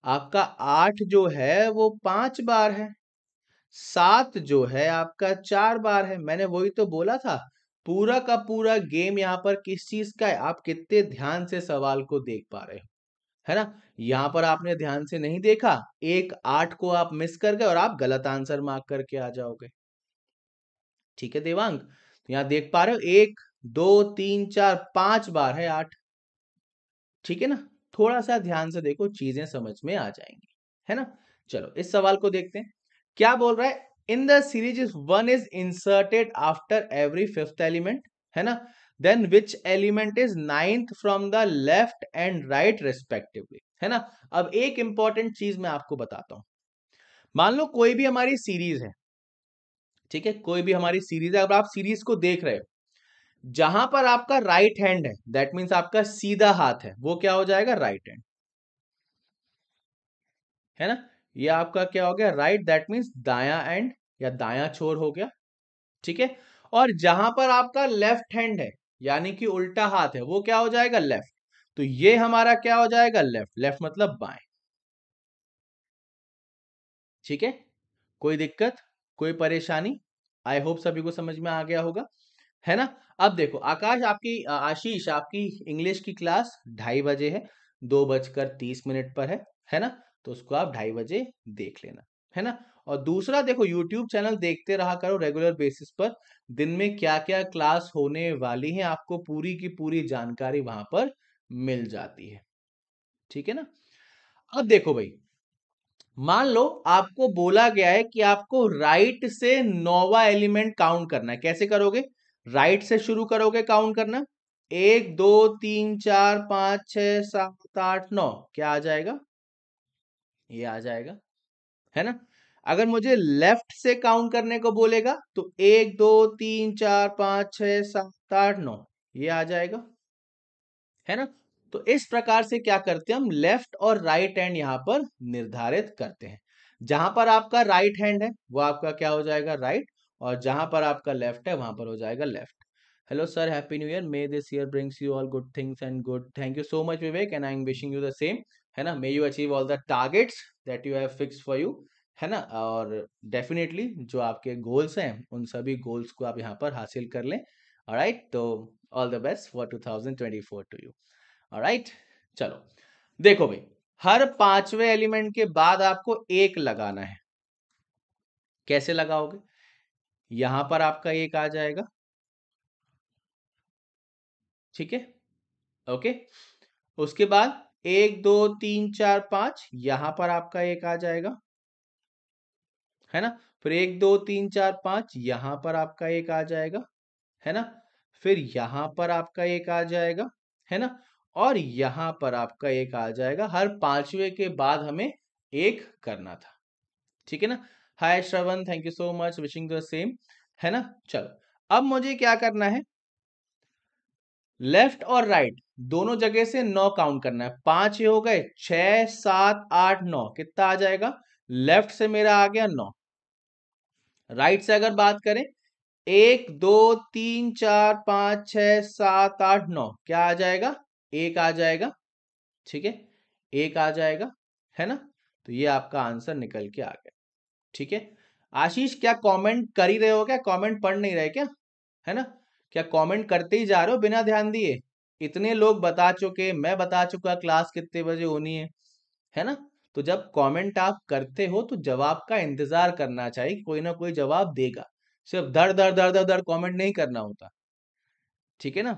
Speaker 1: आपका आठ जो है, वो पाँच बार है। सात जो है, आपका चार बार है। मैंने वही तो बोला था, पूरा का पूरा गेम यहाँ पर किस चीज़ का है? आप कितने ध्यान से सवाल को देख पा रहे हो, है ना? यहाँ पर आपने ध्यान से नहीं देखा, एक आठ को आप मिस कर गए और आप गलत आंसर मार्क करके आ जाओगे। ठीक है देवांग तो यहाँ देख पा रहे हो, एक, दो, तीन, चार, पाँच बार है आठ। ठीक है ना? थोड़ा सा ध्यान से देखो, चीज़ें समझ में आ जाएँगी, है ना? चलो, इस सवाल को देखते हैं। क्या बोल रहा है? In the series is one is inserted after every fifth element, है ना? Then which element is ninth from the left and right respectively, है ना? अब एक इंपॉर्टेंट चीज़ मैं आपको बताता हूँ। मान लो कोई भी हमारी सीरीज़ है, ठीक है? कोई भी हमारी सीरीज़ है अगर आप सीरीज़ को देख रहे हो जहाँ पर आपका राइट हैंड है दैट मीन्स आपका सीधा हाथ है, वो क्या हो जाएगा? राइट हैंड है ना? ये आपका क्या हो गया? राइट दैट मीन्स दाया एंड या दाया छोर हो गया, ठीक है? और जहाँ पर आपका लेफ़्ट हैंड है, यानी कि उल्टा हाथ है, वो क्या हो जाएगा? लेफ़्ट तो ये हमारा क्या हो जाएगा? लेफ़्ट लेफ़्ट मतलब बाएँ. ठीक है? कोई दिक्कत? कोई परेशानी? आई होप सभी को समझ में आ गया होगा। है ना? अब देखो, आकाश आपकी आशीष आपकी इंग्लिश की क्लास ढाई बजे है, दो बजकर तीस मिनट पर है है ना? तो उसको आप ढाई बजे देख लेना, है ना? और दूसरा देखो यूट्यूब चैनल देखते रहा करो रेगुलर बेसिस पर, दिन में क्या क्या क्लास होने वाली है आपको पूरी की पूरी जानकारी वहाँ पर मिल जाती है, ठीक है ना? अब देखो भाई, मान लो आपको बोला गया है कि आपको राइट से नौवा एलिमेंट काउंट करना है, कैसे करोगे? राइट से शुरू करोगे काउंट करना? एक, दो, तीन, चार, पाँच छ सात, आठ, नौ। क्या आ जाएगा? ये आ जाएगा। है ना? अगर मुझे लेफ़्ट से काउंट करने को बोलेगा तो एक, दो, तीन, चार, पाँच छ सात, आठ, नौ। ये आ जाएगा। है ना? तो इस प्रकार से क्या करते हैं हम? लेफ़्ट और राइट हैंड यहाँ पर निर्धारित करते हैं। जहाँ पर आपका राइट हैंड है, वो आपका क्या हो जाएगा? राइट। और जहाँ पर आपका लेफ़्ट है, वहाँ पर हो जाएगा left hello sir happy new year may this year brings you all good things and good thank you so much Vivek and I am wishing you the same है ना? May you achieve all the targets that you have fix for you है ना? और definitely जो आपके goals हैं, उन सभी गोल्स को आप यहाँ पर हासिल कर लें. राइट तो all the best for 2024 to you right चलो. देखो भाई, हर पांचवे एलिमेंट के बाद आपको एक लगाना है. कैसे लगाओगे? यहाँ पर आपका एक आ जाएगा। ठीक है? ओके? उसके बाद एक, दो, तीन, चार, पाँच, यहाँ पर आपका एक आ जाएगा। है ना? फिर एक, दो, तीन, चार, पाँच, यहाँ पर आपका एक आ जाएगा। है ना? फिर यहाँ पर आपका एक आ जाएगा। है ना? और यहाँ पर आपका एक आ जाएगा। हर पांचवे के बाद हमें एक करना था। ठीक है ना? Hi Shravan thank you so much wishing the same है ना? चलो अब मुझे क्या करना है? लेफ़्ट और राइट right, दोनों जगह से नौ काउंट करना है। पाँच ये हो गए छ सात आठ नौ। कितना आ जाएगा? लेफ़्ट से मेरा आ गया नौ। राइट से अगर बात करें एक दो तीन चार पाँच छ सात आठ नौ। क्या आ जाएगा? एक आ जाएगा। ठीक है? एक आ जाएगा। है ना? तो ये आपका आंसर निकल के आ गया। ठीक है? आशीष, क्या कमेंट कर ही रहे हो क्या? कमेंट पढ़ नहीं रहे क्या? है ना? क्या कमेंट करते ही जा रहे हो बिना ध्यान दिए? इतने लोग बता चुके, मैं बता चुका क्लास कितने बजे होनी है है ना? तो जब कमेंट आप करते हो तो जवाब का इंतज़ार करना चाहिए, कोई ना कोई जवाब देगा। सिर्फ़ दर दर दर दर दर कमेंट नहीं करना होता। ठीक है ना?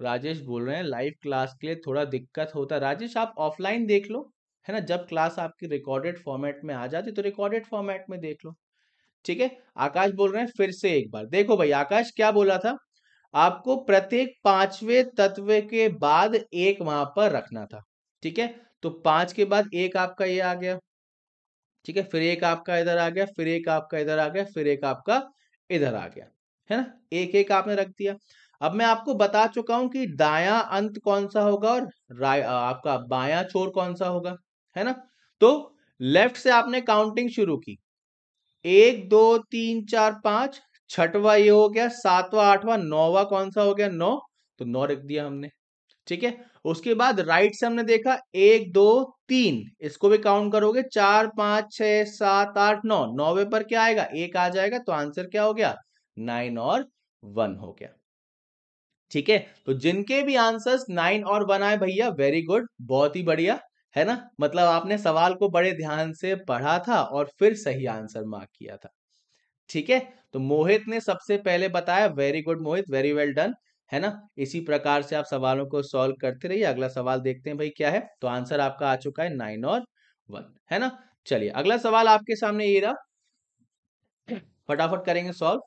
Speaker 1: राजेश बोल रहे हैं लाइव क्लास के लिए थोड़ा दिक्कत होता। राजेश, आप ऑफलाइन देख लो। है ना? जब क्लास आपकी रिकॉर्डेड फॉर्मेट में आ जाती तो रिकॉर्डेड फॉर्मेट में देख लो। ठीक है? आकाश बोल रहे हैं, फिर से एक बार। देखो भाई आकाश क्या बोला था? आपको प्रत्येक पांचवे तत्व के बाद एक वहाँ पर रखना था। ठीक है? तो पाँच के बाद एक आपका ये आ गया। ठीक है? फिर एक आपका इधर आ गया, फिर एक आपका इधर आ गया, फिर एक आपका इधर आ गया। है ना? एक एक आपने रख दिया। अब मैं आपको बता चुका हूँ कि दाया अंत कौन सा होगा और आपका बाया छोर कौन सा होगा। है ना? तो लेफ़्ट से आपने काउंटिंग शुरू की। एक, दो, तीन, चार, पाँच, छठवा ये हो गया, सातवा, आठवा, नौवा कौन सा हो गया? नौ। तो नौ रख दिया हमने। ठीक है? उसके बाद राइट से हमने देखा, एक, दो, तीन। इसको भी काउंट करोगे, चार, पाँच छ सात, आठ, नौ। नौवे पर क्या आएगा? एक आ जाएगा तो आंसर क्या हो गया? नाइन और वन हो गया। ठीक है? तो जिनके भी आंसर्स नाइन और वन आए, भैया वेरी गुड बहुत ही बढ़िया। है ना? मतलब आपने सवाल को बड़े ध्यान से पढ़ा था और फिर सही आंसर मार्क किया था। ठीक है? तो मोहित ने सबसे पहले बताया, very good Mohit, very well done. है ना? इसी प्रकार से आप सवालों को सॉल्व करते रहिए। अगला सवाल देखते हैं भाई क्या है? तो आंसर आपका आ चुका है नाइन और वन, है ना? चलिए, अगला सवाल आपके सामने ये रहा। फटाफट करेंगे सॉल्व,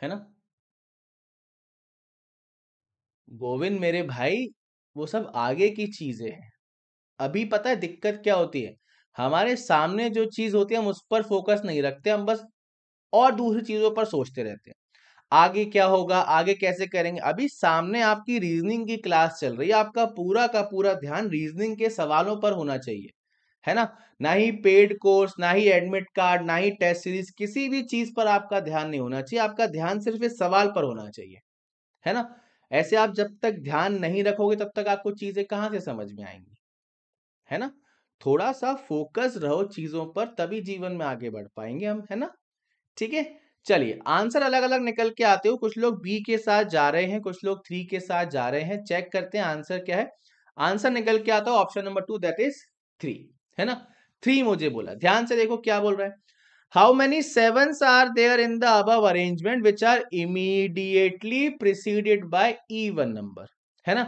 Speaker 1: है ना? गोविंद मेरे भाई, वो सब आगे की चीज़ें हैं। अभी पता है दिक्कत क्या होती है? हमारे सामने जो चीज़ होती है, हम उस पर फोकस नहीं रखते, हम बस और दूसरी चीज़ों पर सोचते रहते हैं। आगे क्या होगा? आगे कैसे करेंगे? अभी सामने आपकी रीजनिंग की क्लास चल रही है। आपका पूरा का पूरा ध्यान रीजनिंग के सवालों पर होना चाहिए। है ना? ना ही पेड कोर्स ना ही एडमिट कार्ड ना ही टेस्ट सीरीज़ किसी भी चीज़ पर आपका ध्यान नहीं होना चाहिए। आपका ध्यान सिर्फ़ इस सवाल पर होना चाहिए। है ना? ऐसे आप जब तक ध्यान नहीं रखोगे, तब तक आपको चीज़ें कहाँ से समझ में आएँगी? है ना? थोड़ा सा फोकस रहो चीज़ों पर, तभी जीवन में आगे बढ़ पाएँगे हम, है ना? ठीक है? चलिए आंसर अलग अलग निकल के आते हो। कुछ लोग बी के साथ जा रहे हैं, कुछ लोग थ्री के साथ जा रहे हैं। चेक करते हैं आंसर क्या है? आंसर निकल के आता है option number two that is three है ना? थ्री मुझे बोला। ध्यान से देखो क्या बोल रहा है। How many seven are there in the above arrangement which are immediately preceded by even number है ना?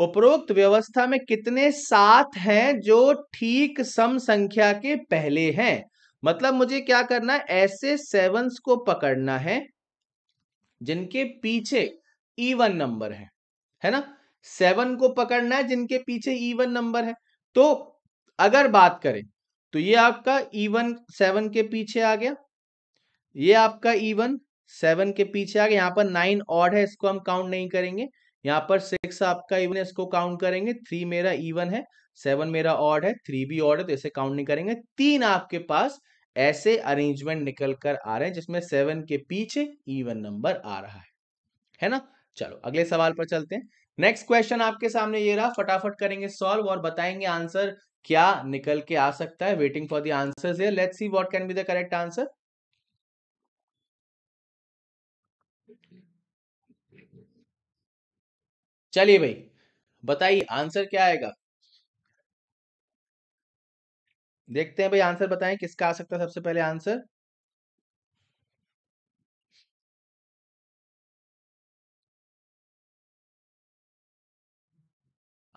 Speaker 1: उपरोक्त व्यवस्था में कितने सात हैं जो ठीक सम संख्या के पहले हैं? मतलब मुझे क्या करना है? ऐसे सेवंस को पकड़ना है, जिनके पीछे इवन नंबर है है ना? सेवन को पकड़ना है, जिनके पीछे इवन नंबर है। तो अगर बात करें तो ये आपका इवन सेवन के पीछे आ गया, ये आपका इवन सेवन के पीछे आ गया। यहाँ पर नाइन ऑड है, इसको हम काउंट नहीं करेंगे। यहाँ पर सिक्स आपका इवन है इसको काउंट करेंगे थ्री मेरा इवन है सेवन मेरा ऑड है थ्री भी ऑड है तो इसे काउंट नहीं करेंगे। तीन आपके पास ऐसे अरेंजमेंट निकल कर आ रहे हैं, जिसमें सेवन के पीछे इवन नंबर आ रहा है। है ना? चलो, अगले सवाल पर चलते हैं। नेक्स्ट क्वेश्चन आपके सामने ये रहा, फटाफट करेंगे सॉल्व और बताएँगे आंसर क्या निकल के आ सकता है। Waiting for the answer let's see what can be the correct answer चलिए भाई, बताइए, आंसर क्या आएगा? देखते हैं भाई, आंसर बताएँ, किसका आ सकता है सबसे पहले आंसर?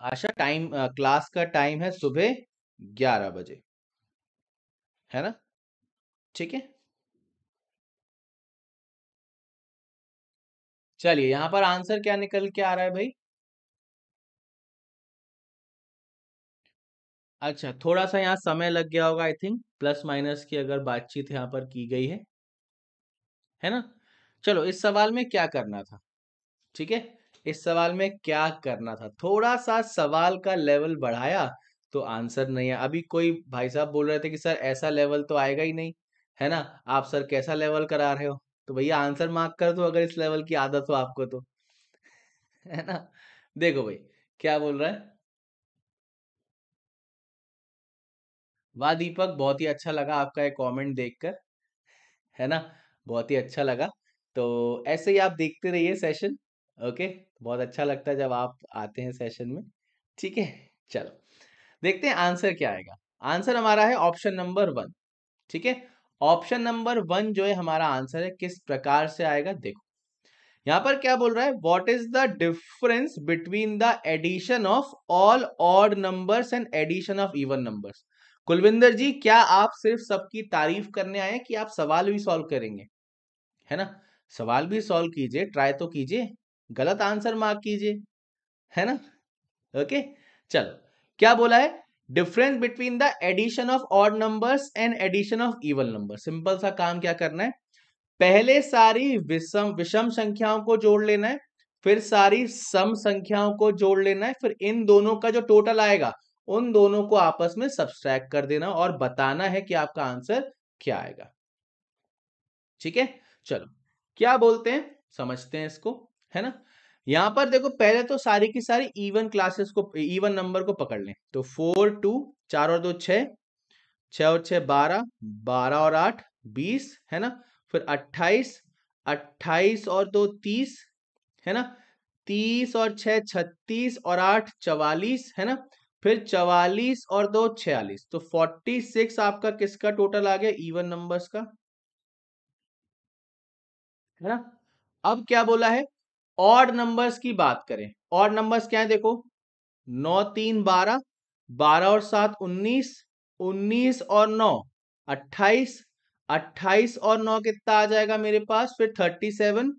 Speaker 1: आशा, टाइम क्लास का टाइम है सुबह ग्यारह बजे। है ना? ठीक है? चलिए, यहाँ पर आंसर क्या निकल के आ रहा है भाई? अच्छा थोड़ा सा यहाँ समय लग गया होगा आई थिंक प्लस माइनस की अगर बातचीत यहाँ पर की गई है। है ना? चलो, इस सवाल में क्या करना था? ठीक है? इस सवाल में क्या करना था? थोड़ा सा सवाल का लेवल बढ़ाया तो आंसर नहीं है अभी कोई भाई साहब बोल रहे थे कि, सर, ऐसा लेवल तो आएगा ही नहीं। है ना? आप सर कैसा लेवल करा रहे हो? तो भैया आंसर मार्क कर दो अगर इस लेवल की आदत हो आपको तो। है ना? देखो भाई, क्या बोल रहा है? वाह दीपक, बहुत ही अच्छा लगा आपका एक कमेंट देखकर, है ना? बहुत ही अच्छा लगा। तो ऐसे ही आप देखते रहिए सेशन ओके बहुत अच्छा लगता है जब आप आते हैं सेशन में, ठीक है? चलो, देखते हैं आंसर क्या आएगा। आंसर हमारा है ऑप्शन नंबर वन ठीक है? ऑप्शन नंबर वन जो है हमारा आंसर है, किस प्रकार से आएगा, देखो। यहाँ पर क्या बोल रहा है? What is the difference between the addition of all odd numbers and addition of even numbers Kulwinder ji, क्या आप सिर्फ़ सबकी तारीफ़ करने आए कि आप सवाल भी सॉल्व करेंगे? है ना? सवाल भी सॉल्व कीजिए, ट्राई तो कीजिए, गलत आंसर मार्क कीजिए, है ना? ओके, चलो, क्या बोला है? Difference between the addition of odd numbers and addition of even number simple सा काम क्या करना है? पहले सारी विषम विषम संख्याओं को जोड़ लेना है, फिर सारी सम संख्याओं को जोड़ लेना है, फिर इन दोनों का जो टोटल आएगा उन दोनों को आपस में सब्सट्रैक्ट कर देना और बताना है कि आपका आंसर क्या आएगा। ठीक है? चलो, क्या बोलते हैं? समझते हैं इसको, है ना? यहाँ पर देखो, पहले तो सारी की सारी इवन क्लासेस को इवन नंबर को पकड़ लें। तो फोर टू चार और दो छह और छह, बारह बारह और आठ, बीस, है ना? फिर अट्ठाईस अट्ठाईस और दो, तीस, है ना? तीस और छह, छत्तीस और आठ, चवालीस, है ना? फिर चवालीस और दो छियालीस तो फोर्टी सिक्स आपका किसका टोटल आ गया? इवन नंबर्स का। है ना? अब क्या बोला है? ऑड नंबर्स की बात करें। ऑड नंबर्स क्या है देखो? नौ, तीन, बारह बारह और सात, उन्नीस उन्नीस और नौ, अट्ठाईस अट्ठाईस और नौ कितना आ जाएगा मेरे पास? फिर थर्टी सेवन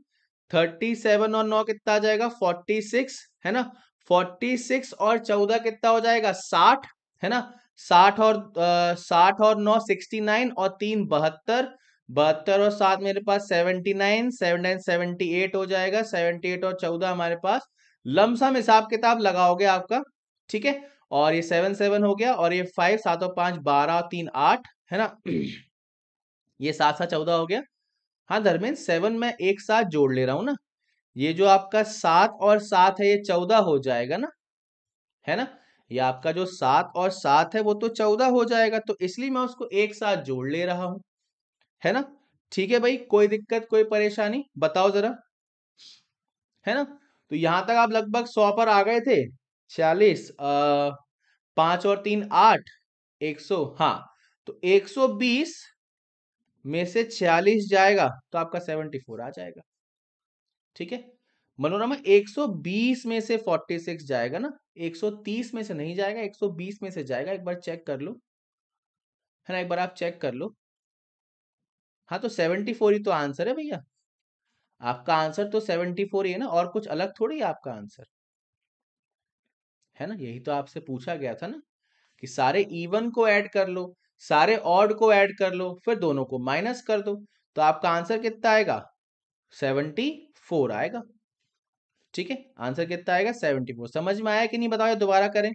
Speaker 1: थर्टी सेवन और नौ कितना आ जाएगा? फोर्टी सिक्स है ना? फोर्टी सिक्स और चौदह कितना हो जाएगा? साठ, है ना? साठ और साठ और नौ सिक्सटी नाइन और तीन बहत्तर। बहत्तर और सात मेरे पास seventy nine seven nine, seventy eight हो जाएगा। सेवेंटी एट और चौदह हमारे पास। लमसम हिसाब किताब लगाओगे आपका, ठीक है? और ये सेवन सेवन हो गया और ये फाइव, सात और पाँच, बारह, तीन, आठ, है ना? ये सात सात, चौदह हो गया। हाँ धर्मेंद्र, सेवन में एक साथ जोड़ ले रहा हूँ ना? ये जो आपका सात और सात है, ये चौदह हो जाएगा ना? है ना? ये आपका जो सात और सात है, वो तो चौदह हो जाएगा तो इसलिए मैं उसको एक साथ जोड़ ले रहा हूँ। है ना? ठीक है भाई, कोई दिक्कत, कोई परेशानी? बताओ जरा। है ना? तो यहाँ तक आप लगभग सौ पर आ गए थे। छियालीस पाँच और तीन, आठ, एक सौ हाँ। तो एक सौ बीस में से छियालीस जाएगा तो आपका सेवेंटी फोर आ जाएगा। ठीक है? मनोरमा 120 में से 46 जाएगा ना? 130 में से नहीं जाएगा 120 में से जाएगा। एक बार चेक कर लो। है ना? एक बार आप चेक कर लो। हाँ तो सेवेंटी फोर ही तो आंसर है भैया। आपका आंसर तो सेवेंटी फोर ही है ना? और कुछ अलग थोड़ी है आपका आंसर है ना? यही तो आपसे पूछा गया था ना कि सारे इवन को ऐड कर लो, सारे ऑड को ऐड कर लो, फिर दोनों को माइनस कर दो। तो आपका आंसर कितना आएगा? सेवेंटी फोर आएगा। ठीक है? आंसर कितना आएगा? Seventy four. समझ में आया कि नहीं बताओ दोबारा करें?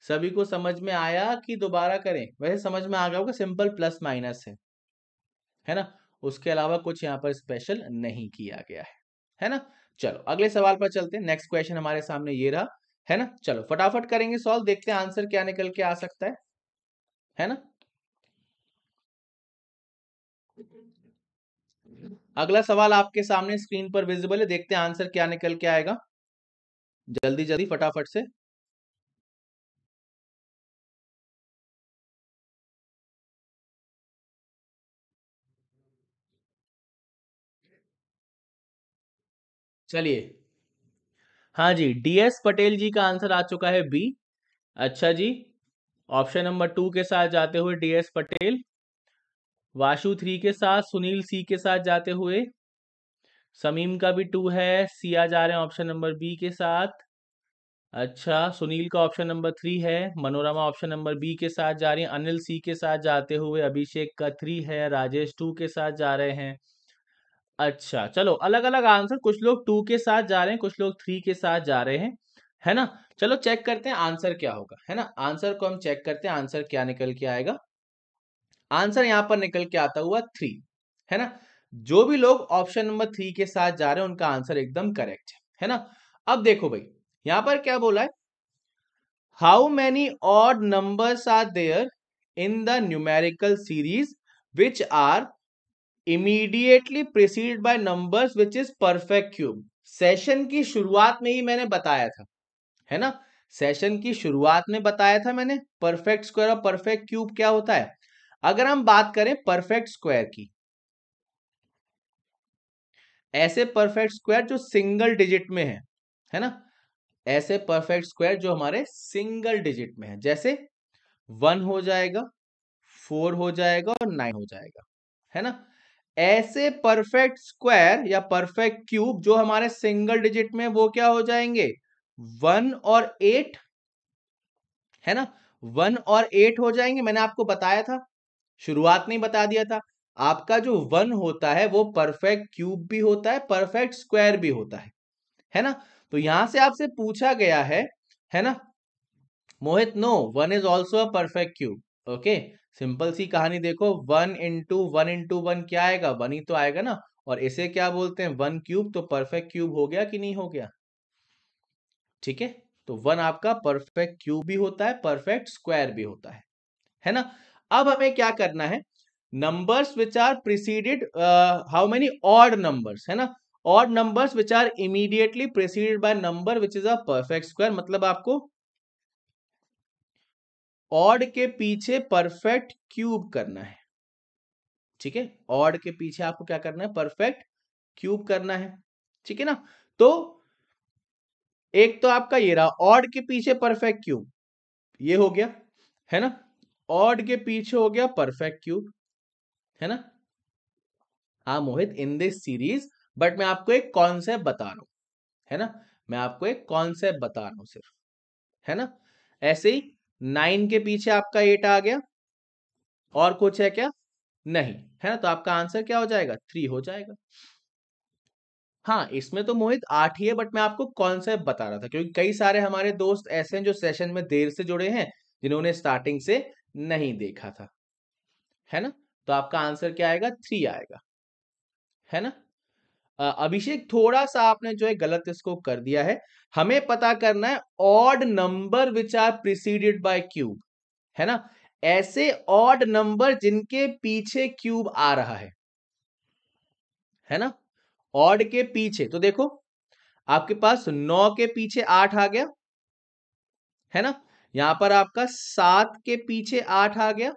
Speaker 1: सभी को समझ में आया कि दोबारा करें? वैसे समझ में आ गया होगा, सिंपल प्लस माइनस है। है ना? उसके अलावा कुछ यहाँ पर स्पेशल नहीं किया गया है। है ना? चलो, अगले सवाल पर चलते हैं। नेक्स्ट क्वेश्चन हमारे सामने ये रहा। है ना? चलो, फटाफट करेंगे सॉल्व, देखते हैं आंसर क्या निकल के आ सकता है। है ना? अगला सवाल आपके सामने स्क्रीन पर विजिबल है, देखते हैं आंसर क्या निकल के आएगा। जल्दी जल्दी, फटाफट से। चलिए। हाँ जी डीएस पटेल जी का आंसर आ चुका है बी। अच्छा जी, ऑप्शन नंबर टू के साथ जाते हुए डीएस पटेल। वाशु थ्री के साथ, सुनील सी के साथ जाते हुए। समीम का भी टू है सी आ जा रहे हैं ऑप्शन नंबर बी के साथ। अच्छा सुनील का ऑप्शन नंबर थ्री है, मनोरमा ऑप्शन नंबर बी के साथ जा रही है। अनिल सी के साथ जाते हुए अभिषेक का थ्री है, राजेश टू के साथ जा रहे हैं। अच्छा चलो अलग अलग आंसर कुछ लोग टू के साथ जा रहे हैं, कुछ लोग थ्री के साथ जा रहे हैं, है ना? चलो चेक करते हैं आंसर क्या होगा, है ना? आंसर को हम चेक करते हैं आंसर क्या निकल के आएगा। आंसर यहाँ पर निकल के आता हुआ थ्री है ना? जो भी लोग ऑप्शन नंबर थ्री के साथ जा रहे हैं, उनका आंसर एकदम करेक्ट है है ना? अब देखो भाई, यहाँ पर क्या बोला है? How many odd numbers are there in the numerical series which are immediately precede by numbers which is perfect cube session की शुरुआत में ही मैंने बताया था, है ना? सेशन की शुरुआत में बताया था मैंने परफेक्ट स्क्वायर और परफेक्ट क्यूब क्या होता है? अगर हम बात करें परफेक्ट स्क्वायर की, ऐसे परफेक्ट स्क्वायर जो सिंगल डिजिट में है है ना? ऐसे परफेक्ट स्क्वायर जो हमारे सिंगल डिजिट में है, जैसे वन हो जाएगा फोर हो जाएगा और नाइन हो जाएगा, है ना? ऐसे परफेक्ट स्क्वायर या परफेक्ट क्यूब जो हमारे सिंगल डिजिट में वो क्या हो जाएँगे? वन और एट है ना? वन और एट हो जाएँगे, मैंने आपको बताया था शुरुआत नहीं बता दिया था। आपका जो वन होता है, वो परफेक्ट क्यूब भी होता है परफेक्ट स्क्वायर भी होता है। है ना? तो यहाँ से आपसे पूछा गया है है ना? Mohit no one is also a perfect cube okay simple सी कहानी देखो one into one into one क्या आएगा? वन ही तो आएगा ना? और इसे क्या बोलते हैं? वन क्यूब तो परफेक्ट क्यूब हो गया कि नहीं हो गया? ठीक है? तो वन आपका परफेक्ट क्यूब भी होता है परफेक्ट स्क्वायर भी होता है। है ना? अब हमें क्या करना है? Numbers which are preceded how many odd numbers है ना? Odd numbers which are immediately preceded by number which is a perfect square मतलब आपको ऑड के पीछे परफेक्ट क्यूब करना है। ठीक है? ऑड के पीछे आपको क्या करना है? परफेक्ट क्यूब करना है। ठीक है ना? तो एक तो आपका ये रहा ऑड के पीछे परफेक्ट क्यूब ये हो गया, है ना? ऑड के पीछे हो गया परफेक्ट क्यूब, है ना? हाँ Mohit, in this series, but मैं आपको एक कॉन्सेप्ट बता रहा हूँ, है ना? मैं आपको एक कॉन्सेप्ट बता रहा हूँ सिर्फ़, है ना? ऐसे ही नाइन के पीछे आपका एट आ गया, और कुछ है क्या? नहीं, है ना? तो आपका आंसर क्या हो जाएगा? थ्री हो जाएगा। हाँ इसमें तो मोहित आठ ही है, बट मैं आपको कॉन्सेप्ट बता रहा था, क्योंकि कई सारे हमारे दोस्त ऐसे हैं जो सेशन में देर से जुड़े हैं, जिन्होंने स्टार्टिंग से नहीं देखा था। है ना? तो आपका आंसर क्या आएगा? थ्री आएगा। है ना? अभिषेक थोड़ा सा आपने जो है गलत इसको कर दिया है। हमें पता करना है odd number which are preceded by cube है ना? ऐसे ऑड नंबर जिनके पीछे क्यूब आ रहा है। है ना? ऑड के पीछे तो देखो, आपके पास नौ के पीछे आठ आ गया, है ना? यहाँ पर आपका सात के पीछे आठ आ गया,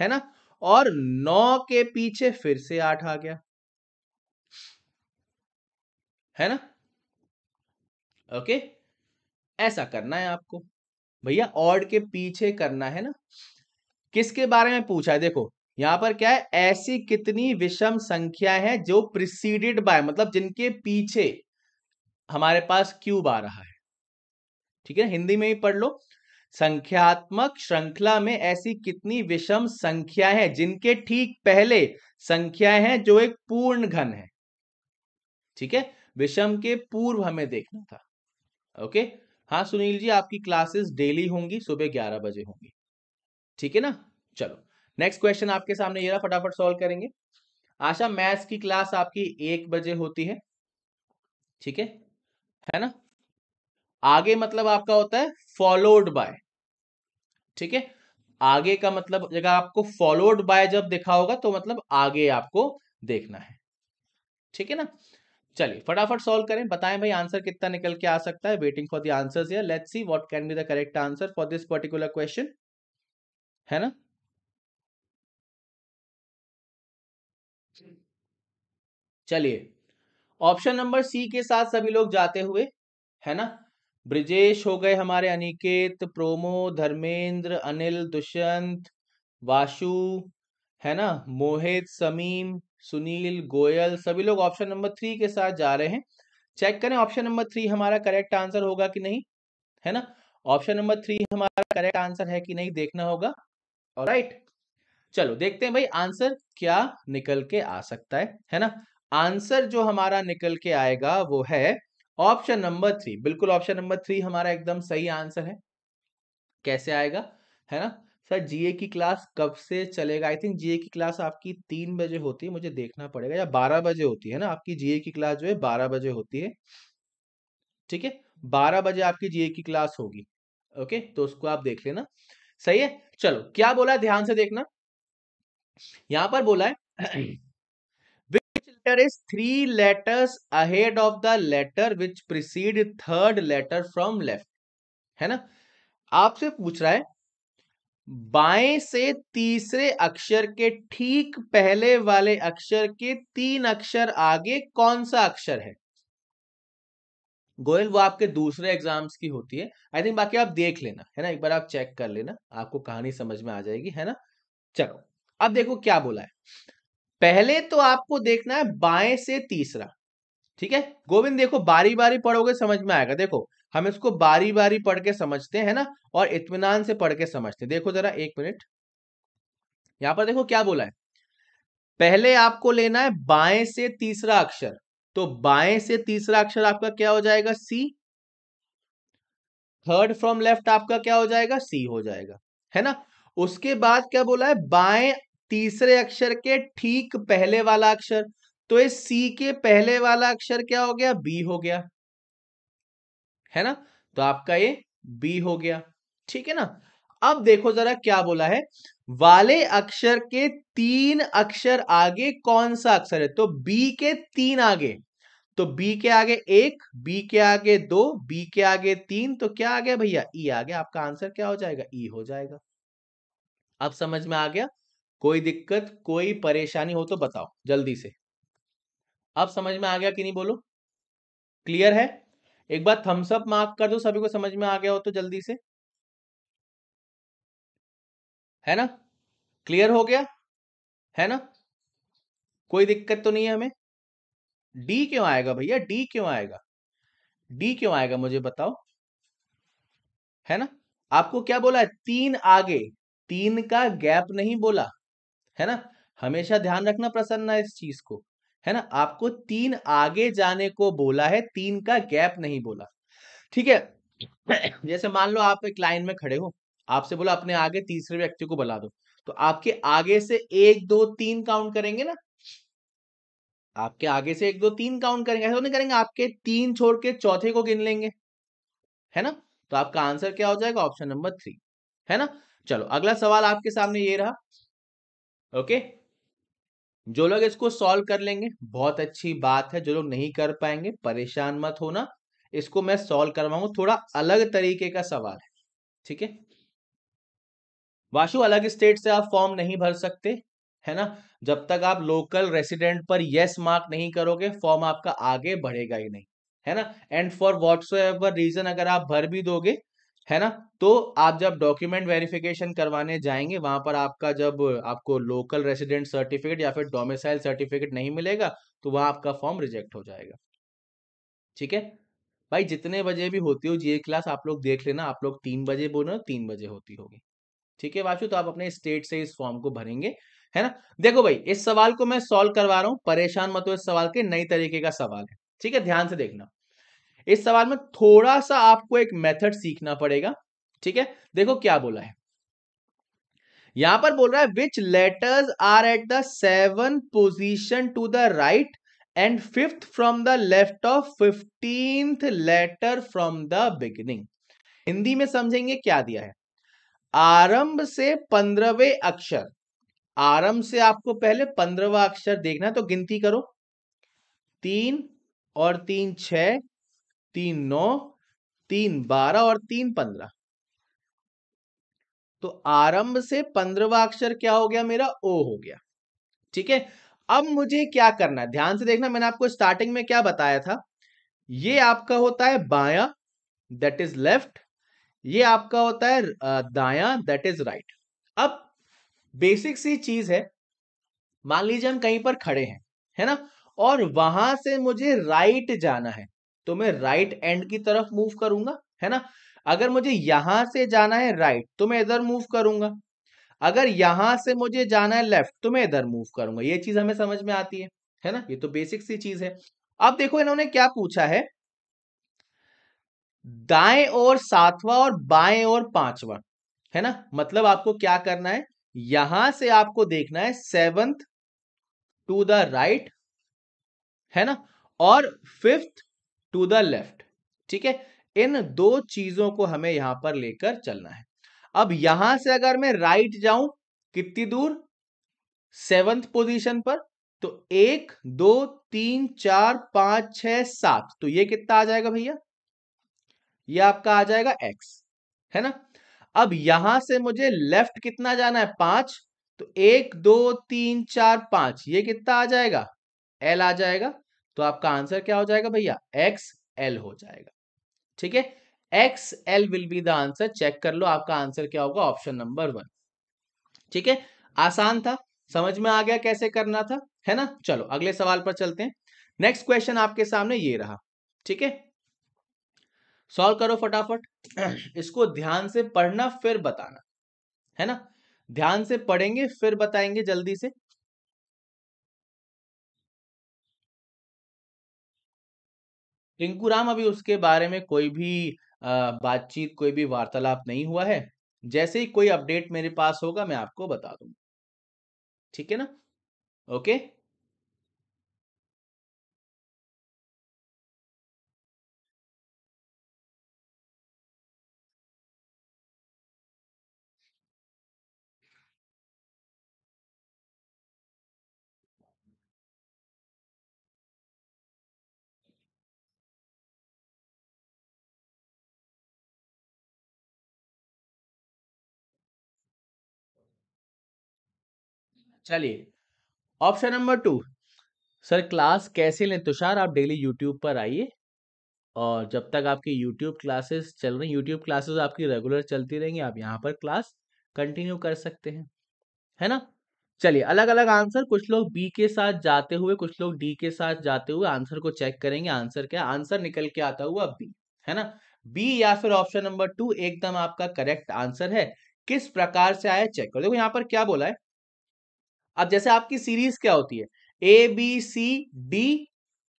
Speaker 1: है ना? और नौ के पीछे फिर से आठ आ गया, है ना? ओके? ऐसा करना है आपको। भैया, ऑड के पीछे करना है ना? किसके बारे में पूछा है? देखो, यहाँ पर क्या है? ऐसी कितनी विषम संख्या है जो प्रिसीडेड बाय मतलब जिनके पीछे हमारे पास क्यूब आ रहा है। ठीक है? हिंदी में ही पढ़ लो। संख्यात्मक श्रृंखला में ऐसी कितनी विषम संख्या है, जिनके ठीक पहले संख्याएँ हैं जो एक पूर्ण घन है। ठीक है? विषम के पूर्व हमें देखना था। ओके? हाँ सुनील जी, आपकी क्लासेस डेली होंगी, सुबह ग्यारह बजे होंगी। ठीक है ना? चलो, नेक्स्ट क्वेश्चन आपके सामने ये रहा, फटाफट सॉल्व करेंगे। आशा, मैथ्स की क्लास आपकी एक बजे होती है। ठीक है? है ना? आगे मतलब आपका होता है फॉलोड बाय ठीक है? आगे का मतलब जगह आपको फॉलोड बाय जब देखा होगा तो मतलब आगे आपको देखना है, ठीक है ना? चलिए, फटाफट सॉल्व करें। बताएँ भाई आंसर कितना निकल के आ सकता है? Waiting for the answers here let's see what can be the correct answer for this particular question है ना? चलिए ऑप्शन नंबर सी के साथ सभी लोग जाते हुए, है ना? ब्रिजेश हो गए हमारे अनिकेत, प्रोमो, धर्मेंद्र, अनिल, दुष्यंत, वाशु, है ना? मोहित, समीम, सुनील, गोयल, सभी लोग ऑप्शन नंबर थ्री के साथ जा रहे हैं। चेक करें ऑप्शन नंबर थ्री हमारा करेक्ट आंसर होगा कि नहीं, है ना? ऑप्शन नंबर थ्री हमारा करेक्ट आंसर है कि नहीं देखना होगा। और राइट चलो, देखते हैं भाई आंसर क्या निकल के आ सकता है है ना? आंसर जो हमारा निकल के आएगा वो है ऑप्शन नंबर थ्री, बिल्कुल ऑप्शन नंबर थ्री हमारा एकदम सही आंसर है। कैसे आएगा? है ना? सर, जीए की क्लास कब से चलेगा? आई थिंक जीए की क्लास आपकी तीन बजे होती है, मुझे देखना पड़ेगा, या बारह बजे होती है ना? आपकी जीए की क्लास जो है, बारह बजे होती है। ठीक है? बारह बजे आपकी जीए की क्लास होगी। ओके? तो उसको आप देख लेना। सही है? चलो, क्या बोला ध्यान से देखना। यहाँ पर बोला है letter is three letters ahead of the letter which precede third letter from left. है ना? आपसे पूछ रहा है, बाएँ से तीसरे अक्षर के ठीक पहले वाले अक्षर के तीन अक्षर आगे कौन सा अक्षर है? गोयल, वो आपके दूसरे एग्ज़ाम्स की होती है। आई थिंक बाकी आप देख लेना, है ना? एक बार आप चेक कर लेना, आपको कहानी समझ में आ जाएगी, है ना? चलो, अब देखो क्या बोला है। पहले तो आपको देखना है बाएँ से तीसरा, ठीक है? गोविंद, देखो बारी बारी पढ़ोगे समझ में आएगा। देखो, हम इसको बारी बारी पढ़ के समझते हैं ना, और इतमान से पढ़ के समझते हैं। देखो जरा एक मिनट। यहाँ पर देखो क्या बोला है? पहले आपको लेना है बाएँ से तीसरा अक्षर। तो बाएँ से तीसरा अक्षर आपका क्या हो जाएगा? सी। थर्ड फ्रॉम लेफ़्ट आपका क्या हो जाएगा? सी हो जाएगा। है ना? उसके बाद क्या बोला है? बाएँ तीसरे अक्षर के ठीक पहले वाला अक्षर तो इस सी के पहले वाला अक्षर क्या हो गया? बी हो गया। है ना? तो आपका ये बी हो गया। ठीक है ना? अब देखो जरा क्या बोला है। वाले अक्षर के तीन अक्षर आगे कौन सा अक्षर है? तो बी के तीन आगे। तो बी के आगे एक बी के आगे दो बी के आगे तीन तो क्या आ गया भैया? ई आ गया। आपका आंसर क्या हो जाएगा? ई हो जाएगा। अब समझ में आ गया? कोई दिक्कत, कोई परेशानी हो तो बताओ, जल्दी से। अब समझ में आ गया कि नहीं बोलो? क्लियर है? एक बार थम्सअप मार्क कर दो, सभी को समझ में आ गया हो तो जल्दी से। है ना? क्लियर हो गया? है ना? कोई दिक्कत तो नहीं है हमें? डी क्यों आएगा भैया? डी क्यों आएगा? डी क्यों आएगा मुझे बताओ? है ना? आपको क्या बोला? है तीन आगे। तीन का गैप नहीं बोला। है ना? हमेशा ध्यान रखना प्रसन्न इस चीज़ को, है ना? आपको तीन आगे जाने को बोला है, तीन का गैप नहीं बोला। ठीक है? जैसे मान लो आप एक लाइन में खड़े हो, आपसे बोला अपने आगे तीसरे व्यक्ति को बुला दो तो आपके आगे से एक, दो, तीन काउंट करेंगे ना? आपके आगे से एक, दो, तीन काउंट करेंगे, ऐसा नहीं करेंगे, आपके तीन छोड़ के चौथे को गिन लेंगे, है ना? तो आपका आंसर क्या हो जाएगा? ऑप्शन नंबर थ्री है ना? चलो, अगला सवाल आपके सामने ये रहा ओके? जो लोग इसको सॉल्व कर लेंगे, बहुत अच्छी बात है, जो लोग नहीं कर पाएँगे, परेशान मत होना। इसको मैं सॉल्व करवाऊँगा, थोड़ा अलग तरीके का सवाल है, ठीक है? वाशु, अलग स्टेट से आप फॉर्म नहीं भर सकते, है ना? जब तक आप लोकल रेसिडेंट पर यस मार्क नहीं करोगे फॉर्म आपका आगे बढ़ेगा ही नहीं, है ना? एंड फॉर व्हाट्स रीजन अगर आप भर भी दोगे है ना? तो आप जब डॉक्यूमेंट वेरिफिकेशन करवाने जाएँगे, वहाँ पर आपका जब आपको लोकल रेसिडेंट सर्टिफिकेट या फिर डोमिसाइल सर्टिफिकेट नहीं मिलेगा तो वहाँ आपका फॉर्म रिजेक्ट हो जाएगा। ठीक है? भाई, जितने बजे भी होती हो जी क्लास आप लोग देख लेना, आप लोग तीन बजे बोलो तीन बजे होती होगी। ठीक है वाशु तो आप अपने स्टेट से इस फॉर्म को भरेंगे, है ना? देखो भाई, इस सवाल को मैं सॉल्व करवा रहा हूँ, परेशान मत हो इस सवाल के, नई तरीके का सवाल है। ठीक है? ध्यान से देखना। इस सवाल में थोड़ा सा आपको एक मेथड सीखना पड़ेगा, ठीक है? देखो क्या बोला है। यहाँ पर बोल रहा है which letters are at the seven position to the right end fifth from the left of fifteenth letter from the beginning Hindi में समझेंगे क्या दिया है? आरंभ से पंद्रहवें अक्षर। आरंभ से आपको पहले पंद्रहवा अक्षर देखना है तो गिनती करो। तीन और तीन छ तीन नौ, तीन बारह और तीन पंद्रह। तो आरंभ से पंद्रवा अक्षर क्या हो गया मेरा? ओ हो गया। ठीक है? अब मुझे क्या करना है? ध्यान से देखना, मैंने आपको स्टार्टिंग में क्या बताया था? ये आपका होता है बाया दैट इज़ लेफ़्ट ये आपका होता है दाया दैट इज़ राइट अब बेसिक सी चीज़ है। मान लीजिए हम कहीं पर खड़े हैं, है ना? और वहाँ से मुझे राइट जाना है। तो मैं राइट एंड की तरफ़ मूव करूँगा, है ना? अगर मुझे यहाँ से जाना है राइट तो मैं इधर मूव करूँगा। अगर यहाँ से मुझे जाना है लेफ़्ट तो मैं इधर मूव करूँगा। ये चीज़ हमें समझ में आती है है ना? ये तो बेसिक सी चीज़ है। अब देखो इन्होंने क्या पूछा है? दाएँ और सातवां और बाएँ और पांचवा, है ना? मतलब आपको क्या करना है? यहाँ से आपको देखना है सेवंथ टू द राइट है ना? और फिफ्थ टू द लेफ़्ट, ठीक है? इन दो चीज़ों को हमें यहाँ पर लेकर चलना है। अब यहाँ से अगर मैं राइट जाऊँ, कितनी दूर? सेवंथ पोजीशन पर तो एक, दो, तीन, चार, पाँच छ सात। तो ये कितना आ जाएगा भैया? ये आपका आ जाएगा एक्स है ना? अब यहाँ से मुझे लेफ़्ट कितना जाना है? पाँच। तो एक, दो, तीन, चार, पाँच। ये कितना आ जाएगा? एल आ जाएगा। तो आपका आंसर क्या हो जाएगा भैया? एक्स एल हो जाएगा। ठीक है? X L will be the answer check कर लो, आपका आंसर क्या होगा? ऑप्शन नंबर वन ठीक है? आसान था। समझ में आ गया कैसे करना था? है ना? चलो, अगले सवाल पर चलते हैं। नेक्स्ट क्वेश्चन आपके सामने ये रहा। ठीक है? सॉल्व करो फटाफट। इसको ध्यान से पढ़ना, फिर बताना। है ना? ध्यान से पढ़ेंगे, फिर बताएँगे जल्दी से। टिंकू राम अभी उसके बारे में कोई भी बातचीत, कोई भी वार्तालाप नहीं हुआ है। जैसे ही कोई अपडेट मेरे पास होगा, मैं आपको बता दूँगा। ठीक है ना? ओके? चलिए option number two sir class कैसे लें? तुषार, आप डेली यूट्यूब पर आइए और जब तक आपकी यूट्यूब क्लासेस चल रही यूट्यूब क्लासेस आपकी रेगुलर चलती रहेंगी, आप यहाँ पर क्लास कंटिन्यू कर सकते हैं, है ना? चलिए अलग अलग आंसर कुछ लोग बी के साथ जाते हुए, कुछ लोग डी के साथ जाते हुए आंसर को चेक करेंगे। आंसर क्या? आंसर निकल के आता हुआ बी है ना? बी या फिर ऑप्शन नंबर टू एकदम आपका करेक्ट आंसर है। किस प्रकार से आया चेक करो। देखो, यहाँ पर क्या बोला है? अब जैसे आपकी सीरीज़ क्या होती है? A B C D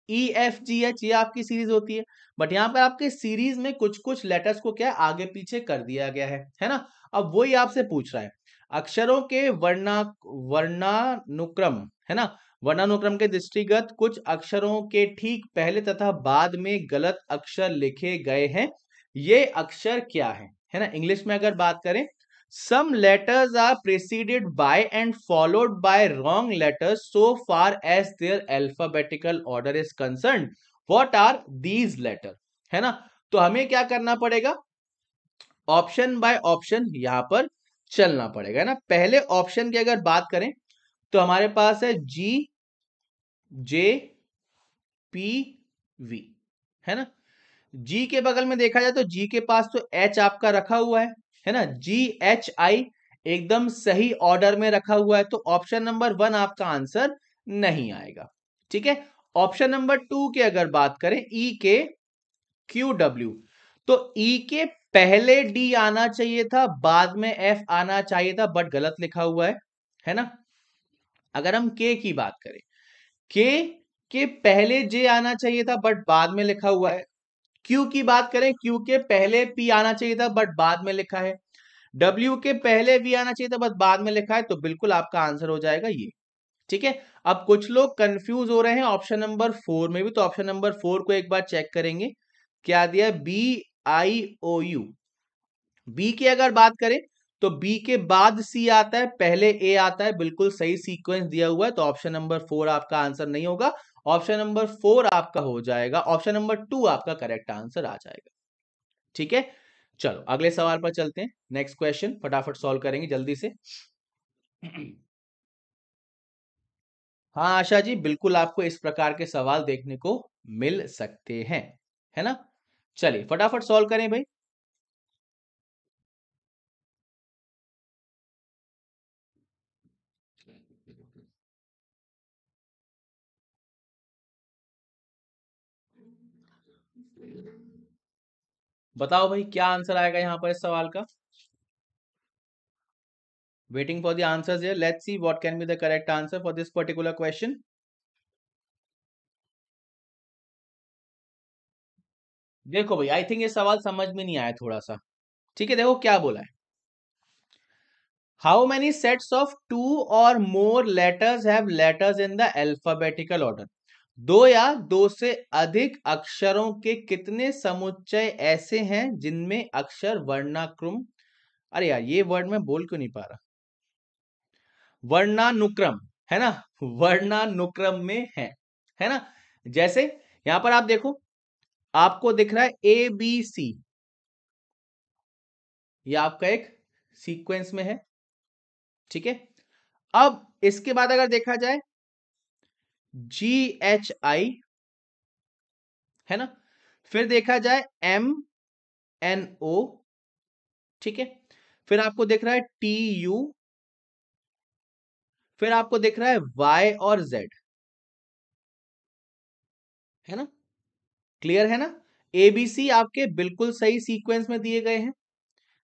Speaker 1: E F G H ये आपकी सीरीज़ होती है। बट यहाँ पर आपके सीरीज़ में कुछ कुछ लेटर्स को क्या आगे पीछे कर दिया गया है है ना? अब वही आपसे पूछ रहा है। अक्षरों के वर्णा, वर्णानुक्रम, है ना? वर्णानुक्रम के दृष्टिगत कुछ अक्षरों के ठीक पहले तथा बाद में गलत अक्षर लिखे गए हैं। ये अक्षर क्या है? है ना? इंग्लिश में अगर बात करें some letters are preceded by and followed by wrong letters so far as their alphabetical order is concern what are these letter है ना? तो हमें क्या करना पड़ेगा? ऑप्शन बाय ऑप्शन यहाँ पर चलना पड़ेगा, है ना? पहले ऑप्शन की अगर बात करें तो हमारे पास है जी जे पी वी है ना? जी के बगल में देखा जाए तो जी के पास तो एच आपका रखा हुआ है। है ना? जी एच आई एकदम सही ऑर्डर में रखा हुआ है तो ऑप्शन नंबर वन आपका आंसर नहीं आएगा। ठीक है? ऑप्शन नंबर टू की अगर बात करें ई के क्यू डब्ल्यू तो ई e के पहले डी आना चाहिए था, बाद में एफ़ आना चाहिए था बट गलत लिखा हुआ है है ना? अगर हम के की बात करें के के पहले जे आना चाहिए था बट बाद में लिखा हुआ है क्यू की बात करें क्यू के पहले पी आना चाहिए था बट बाद में लिखा है। डब्ल्यू के पहले वी आना चाहिए था बट बाद में लिखा है तो बिल्कुल आपका आंसर हो जाएगा ये। ठीक है? अब कुछ लोग कंफ्यूज हो रहे हैं ऑप्शन नंबर फोर में भी तो ऑप्शन नंबर फोर को एक बार चेक करेंगे। क्या दिया B I O U B की अगर बात करें तो बी के बाद सी आता है, पहले ए आता है, बिल्कुल सही सीक्वेंस दिया हुआ है तो ऑप्शन नंबर फोर आपका आंसर नहीं होगा। ऑप्शन नंबर फोर आपका हो जाएगा, ऑप्शन नंबर टू आपका करेक्ट आंसर आ जाएगा। ठीक है? चलो, अगले सवाल पर चलते हैं। नेक्स्ट क्वेश्चन फटाफट सॉल्व करेंगे जल्दी से। हाँ आशा जी, बिल्कुल आपको इस प्रकार के सवाल देखने को मिल सकते हैं, है ना? चलिए, फटाफट सॉल्व करें भाई। बताओ भाई, क्या आंसर आएगा यहाँ पर इस सवाल का? Waiting for the here let's see what can be the correct answer for this particular question देखो भाई आई थिंक ये सवाल समझ में नहीं आया थोड़ा सा ठीक है, देखो क्या बोला है। How many sets of two or more letters have letters in the alphabetical order दो या दो से अधिक अक्षरों के कितने समुच्चय ऐसे हैं जिनमें अक्षर वर्णाक्रम, अरे यार, ये वर्ड में बोल क्यों नहीं पा रहा? वर्णानुक्रम, है ना? वर्णानुक्रम में है है ना? जैसे यहाँ पर आप देखो, आपको दिख रहा है ए बी सी ये आपका एक सीक्वेंस में है, ठीक है? अब इसके बाद अगर देखा जाए जी एच आई है ना? फिर देखा जाए एम एन ओ ठीक है? फिर आपको देख रहा है टी यू फिर आपको देख रहा है वाई और जेड है ना? क्लियर है ना? एबीसी आपके बिल्कुल सही सीक्वेंस में दिए गए हैं।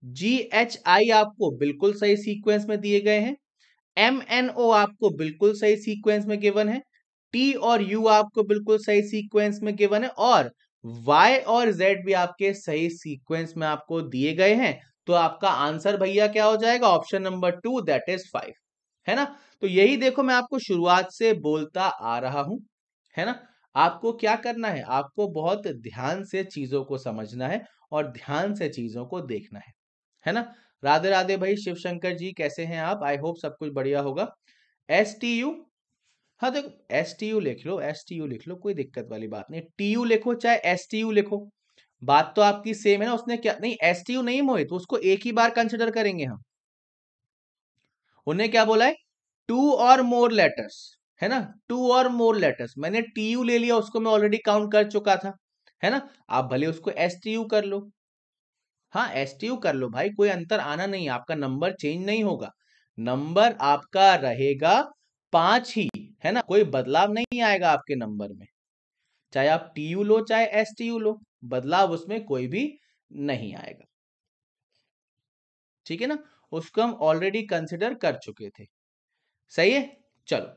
Speaker 1: जी एच आई आपको बिल्कुल सही सीक्वेंस में दिए गए हैं। एम एन ओ आपको बिल्कुल सही सीक्वेंस में गिवन है। टी और यू आपको बिल्कुल सही सीक्वेंस में गिवन है और वाई और जेड भी आपके सही सीक्वेंस में आपको दिए गए हैं। तो आपका आंसर भैया क्या हो जाएगा? Option number two that is five है ना? तो यही देखो मैं आपको शुरुआत से बोलता आ रहा हूँ। है ना? आपको क्या करना है? आपको बहुत ध्यान से चीज़ों को समझना है और ध्यान से चीज़ों को देखना है। है ना? राधे राधे भाई शिव शंकर जी कैसे हैं आप? आई होप सब कुछ बढ़िया होगा। एस टी यू हाँ देखो एस टी यू लिख लो एस टी यू लिख लो, कोई दिक्कत वाली बात नहीं। टी यू लिखो, चाहे एस टी यू लिखो। बात तो आपकी सेम है ना, उसने क्या, नहीं एस टी यू नहीं मोहित तो उसको एक ही बार कंसिडर करेंगे हम। उन्हें क्या बोला है? टू और मोर लेटर्स है ना? टू और मोर लेटर्स मैंने टी यू ले लिया, उसको मैं ऑलरेडी काउंट कर चुका था, है ना? आप भले उसको एस टी यू कर लो। हाँ एस टी यू कर लो भाई, कोई अंतर आना नहीं, आपका नंबर चेंज नहीं होगा। नंबर आपका रहेगा पाँच ही। है ना? कोई बदलाव नहीं आएगा आपके नंबर में। चाहे आप टी यू लो, चाहे एस टी यू लो, बदलाव उसमें कोई भी नहीं आएगा। ठीक है ना? उसको हम ऑलरेडी कंसिडर कर चुके थे। सही है? चलो।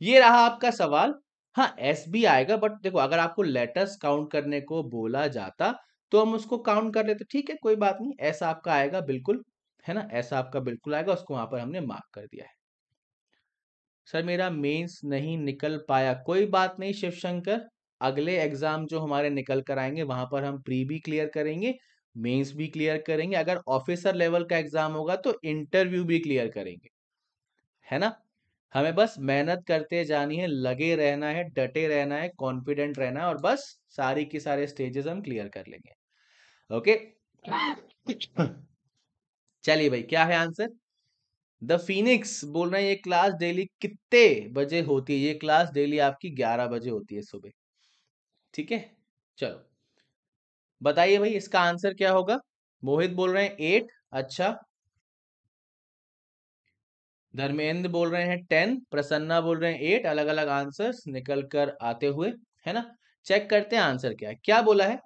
Speaker 1: ये रहा आपका सवाल। हाँ एस भी आएगा बट देखो, अगर आपको लेटर्स काउंट करने को बोला जाता तो हम उसको काउंट कर लेते। ठीक है? कोई बात नहीं, ऐसा आपका आएगा, बिल्कुल। है ना? ऐसा आपका बिल्कुल आएगा, उसको वहाँ पर हमने मार्क कर दिया है। सर मेरा मेंस नहीं निकल पाया। कोई बात नहीं शिव शंकर अगले एग्ज़ाम जो हमारे निकल कर आएँगे वहाँ पर हम प्री भी क्लियर करेंगे मेंस भी क्लियर करेंगे। अगर ऑफिसर लेवल का एग्ज़ाम होगा तो इंटरव्यू भी क्लियर करेंगे। है ना? हमें बस मेहनत करते जानी है लगे रहना है डटे रहना है कॉन्फिडेंट रहना है और बस सारी की सारे स्टेजेस हम क्लियर कर लेंगे। ओके? चलिए भाई क्या है आंसर? द फिनिक्स बोल रहे हैं, ये क्लास डेली कितने बजे होती है? ये क्लास डेली आपकी ग्यारह बजे होती है सुबह। ठीक है? चलो। बताइए भाई, इसका आंसर क्या होगा? मोहित बोल रहे हैं एट अच्छा। धर्मेंद्र बोल रहे हैं टेन प्रसन्ना बोल रहे हैं एट अलग अलग आंसर्स निकल कर आते हुए, है ना? चेक करते हैं आंसर क्या है। क्या बोला है?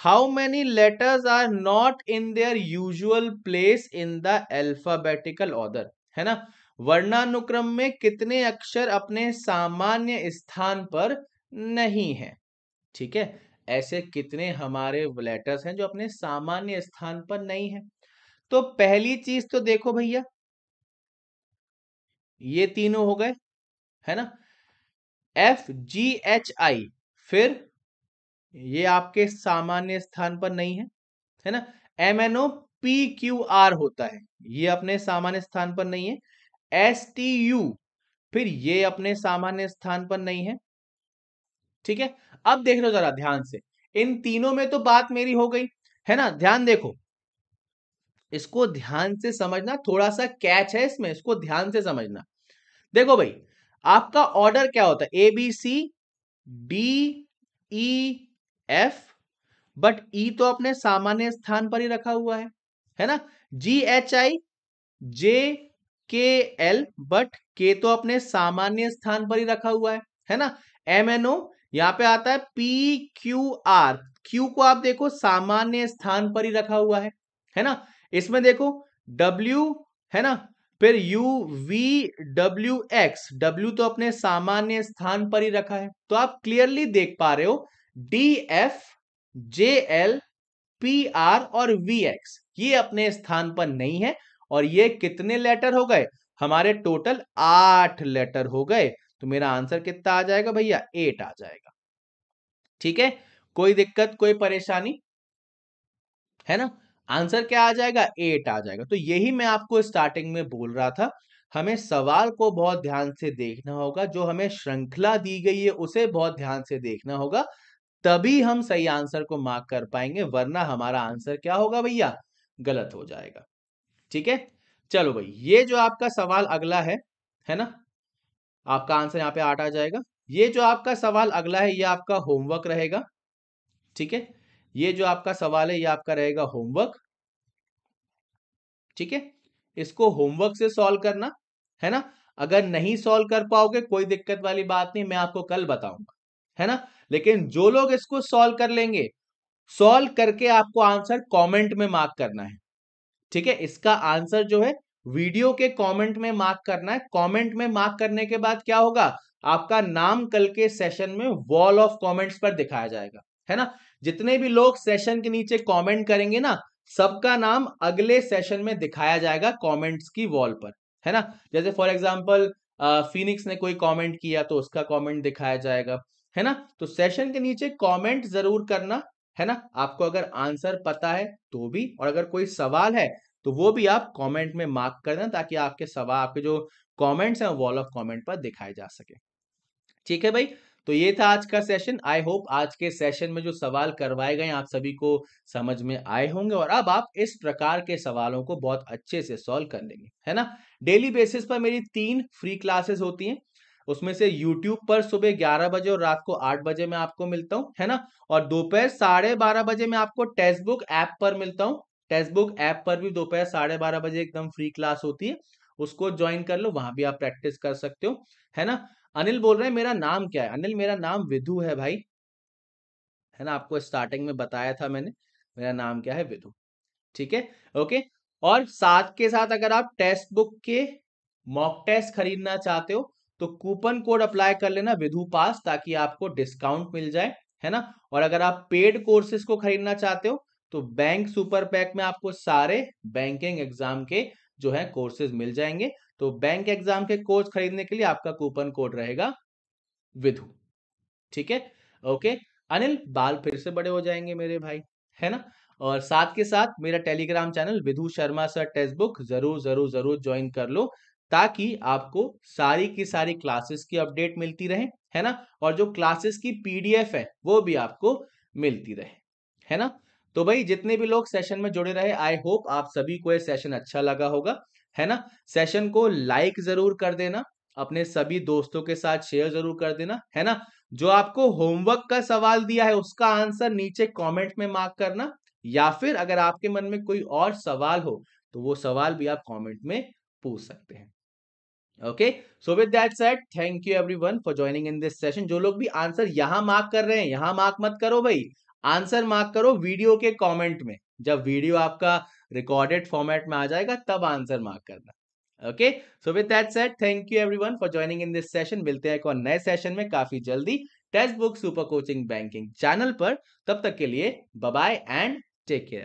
Speaker 1: How many letters are not in their usual place in the alphabetical order है ना? वर्णानुक्रम में कितने अक्षर अपने सामान्य स्थान पर नहीं है? ठीक है? ऐसे कितने हमारे लेटर्स हैं जो अपने सामान्य स्थान पर नहीं है? तो पहली चीज़ तो देखो भैया। ये तीनों हो गए, है ना? एफ़ जी एच आई फिर ये आपके सामान्य स्थान पर नहीं है है ना? M N O P Q R होता है, ये अपने सामान्य स्थान पर नहीं है। एस टी यू फिर ये अपने सामान्य स्थान पर नहीं है, ठीक है? अब देख लो जरा ध्यान से, इन तीनों में तो बात मेरी हो गई, है ना? ध्यान देखो, इसको ध्यान से समझना थोड़ा सा कैच है इसमें, इसको ध्यान से समझना। देखो भाई, आपका ऑर्डर क्या होता है? A B C D E F but E तो अपने सामान्य स्थान पर ही रखा हुआ है है ना? जी एच आई जे के एल बट के तो अपने सामान्य स्थान पर ही रखा हुआ है है ना? एम एन ओ यहाँ पे आता है पी क्यू आर क्यू को आप देखो सामान्य स्थान पर ही रखा हुआ है है ना? इसमें देखो डब्ल्यू है ना? फिर U V W X W तो अपने सामान्य स्थान पर ही रखा है तो आप क्लियरली देख पा रहे हो D F, J L, P R और वी एक्स। ये अपने स्थान पर नहीं है और ये कितने लेटर हो गए? हमारे टोटल आठ लेटर हो गए। तो मेरा आंसर कितना आ जाएगा भैया? एट आ जाएगा। ठीक है? कोई दिक्कत, कोई परेशानी? है ना? आंसर क्या आ जाएगा? एट आ जाएगा। तो यही मैं आपको स्टार्टिंग में बोल रहा था। हमें सवाल को बहुत ध्यान से देखना होगा। जो हमें श्रृंखला दी गई है, उसे बहुत ध्यान से देखना होगा। तभी हम सही आंसर को मार्क कर पाएँगे, वरना हमारा आंसर क्या होगा भैया? गलत हो जाएगा। ठीक है? चलो भाई, ये जो आपका सवाल अगला है है ना? आपका आंसर यहाँ पे आठ आ जाएगा। ये जो आपका सवाल अगला है, ये आपका होमवर्क रहेगा। ठीक है? ये जो आपका सवाल है, ये आपका रहेगा होमवर्क। ठीक है? इसको होमवर्क से सॉल्व करना, है ना? अगर नहीं सॉल्व कर पाओगे, कोई दिक्कत वाली बात नहीं, मैं आपको कल बताऊँगा। है ना? लेकिन जो लोग इसको सॉल्व कर लेंगे सॉल्व करके आपको आंसर कमेंट में मार्क करना है। ठीक है? इसका आंसर जो है वीडियो के कमेंट में मार्क करना है। कमेंट में मार्क करने के बाद क्या होगा? आपका नाम कल के सेशन में वॉल ऑफ़ कमेंट्स पर दिखाया जाएगा। है ना? जितने भी लोग सेशन के नीचे कमेंट करेंगे ना, सबका नाम अगले सेशन में दिखाया जाएगा कमेंट्स की वॉल पर। है ना? जैसे फॉर एग्ज़ाम्पल फिनिक्स ने कोई कमेंट किया तो उसका कमेंट दिखाया जाएगा। है ना? तो सेशन के नीचे कमेंट ज़रूर करना, है ना? आपको अगर आंसर पता है तो भी, और अगर कोई सवाल है तो वो भी आप कमेंट में मार्क कर देना ताकि आपके सवाल आपके जो कमेंट्स हैं वॉल ऑफ़ कमेंट पर दिखाए जा सके। ठीक है भाई? तो ये था आज का सेशन आई होप आज के सेशन में जो सवाल करवाए गए आप सभी को समझ में आए होंगे और अब आप इस प्रकार के सवालों को बहुत अच्छे से सॉल्व कर लेंगे, है ना? डेली बेसिस पर मेरी तीन फ्री क्लासेस होती हैं। उसमें से YouTube पर सुबह ग्यारह बजे और रात को आठ बजे में आपको मिलता हूँ, है ना? और दोपहर साढ़े बारह बजे में आपको टेक्स्ट बुक ऐप पर मिलता हूँ। टेक्स्ट बुक ऐप पर भी दोपहर साढ़े बारह बजे एकदम फ्री क्लास होती है। उसको ज्वाइन कर लो, वहाँ भी आप प्रैक्टिस कर सकते हो, है ना? अनिल बोल रहे हैं, मेरा नाम क्या है? अनिल, मेरा नाम विधु है भाई। है ना? आपको स्टार्टिंग में बताया था मैंने, मेरा नाम क्या है? विधु। ठीक है? ओके और साथ के साथ अगर आप टेक्स्ट बुक के मॉक टेस्ट खरीदना चाहते हो तो कूपन कोड अप्लाई कर लेना विधु पास ताकि आपको डिस्काउंट मिल जाए, है ना? और अगर आप पेड कोर्सेज को खरीदना चाहते हो तो बैंक सुपर पैक में आपको सारे बैंकिंग एग्ज़ाम के जो है कोर्सेज मिल जाएँगे। तो बैंक एग्ज़ाम के कोर्स खरीदने के लिए आपका कूपन कोड रहेगा विधु। ठीक है? ओके? अनिल, बाल फिर से बड़े हो जाएँगे मेरे भाई, है ना? और साथ के साथ मेरा Telegram channel Vidhu Sharma sir textbook, ज़रूर ज़रूर ज़रूर ज्वाइन कर लो। ताकि आपको सारी की सारी क्लासेस की अपडेट मिलती रहे, है ना? और जो क्लासेस की पीडीएफ है, वो भी आपको मिलती रहे, है ना? तो भाई, जितने भी लोग सेशन में जुड़े रहे आई होप आप सभी को ये सेशन अच्छा लगा होगा, है ना? सेशन को लाइक ज़रूर कर देना, अपने सभी दोस्तों के साथ शेयर ज़रूर कर देना, है ना? जो आपको होमवर्क का सवाल दिया है, उसका आंसर नीचे कमेंट में मार्क करना, या फिर अगर आपके मन में कोई और सवाल हो तो वो सवाल भी आप कमेंट में पूछ सकते हैं। Okay so with that said thank you everyone for joining in this session जो लोग भी आंसर यहाँ मार्क कर रहे हैं, यहाँ मार्क मत करो भाई। आंसर मार्क करो वीडियो के कमेंट में। जब वीडियो आपका रिकॉर्डेड फॉर्मेट में आ जाएगा, तब आंसर मार्क करना। Okay so with that said thank you everyone for joining in this session मिलते हैं एक और नए सेशन में काफ़ी जल्दी। Text book super coaching banking channel पर। तब तक के लिए बाय एंड टेक केयर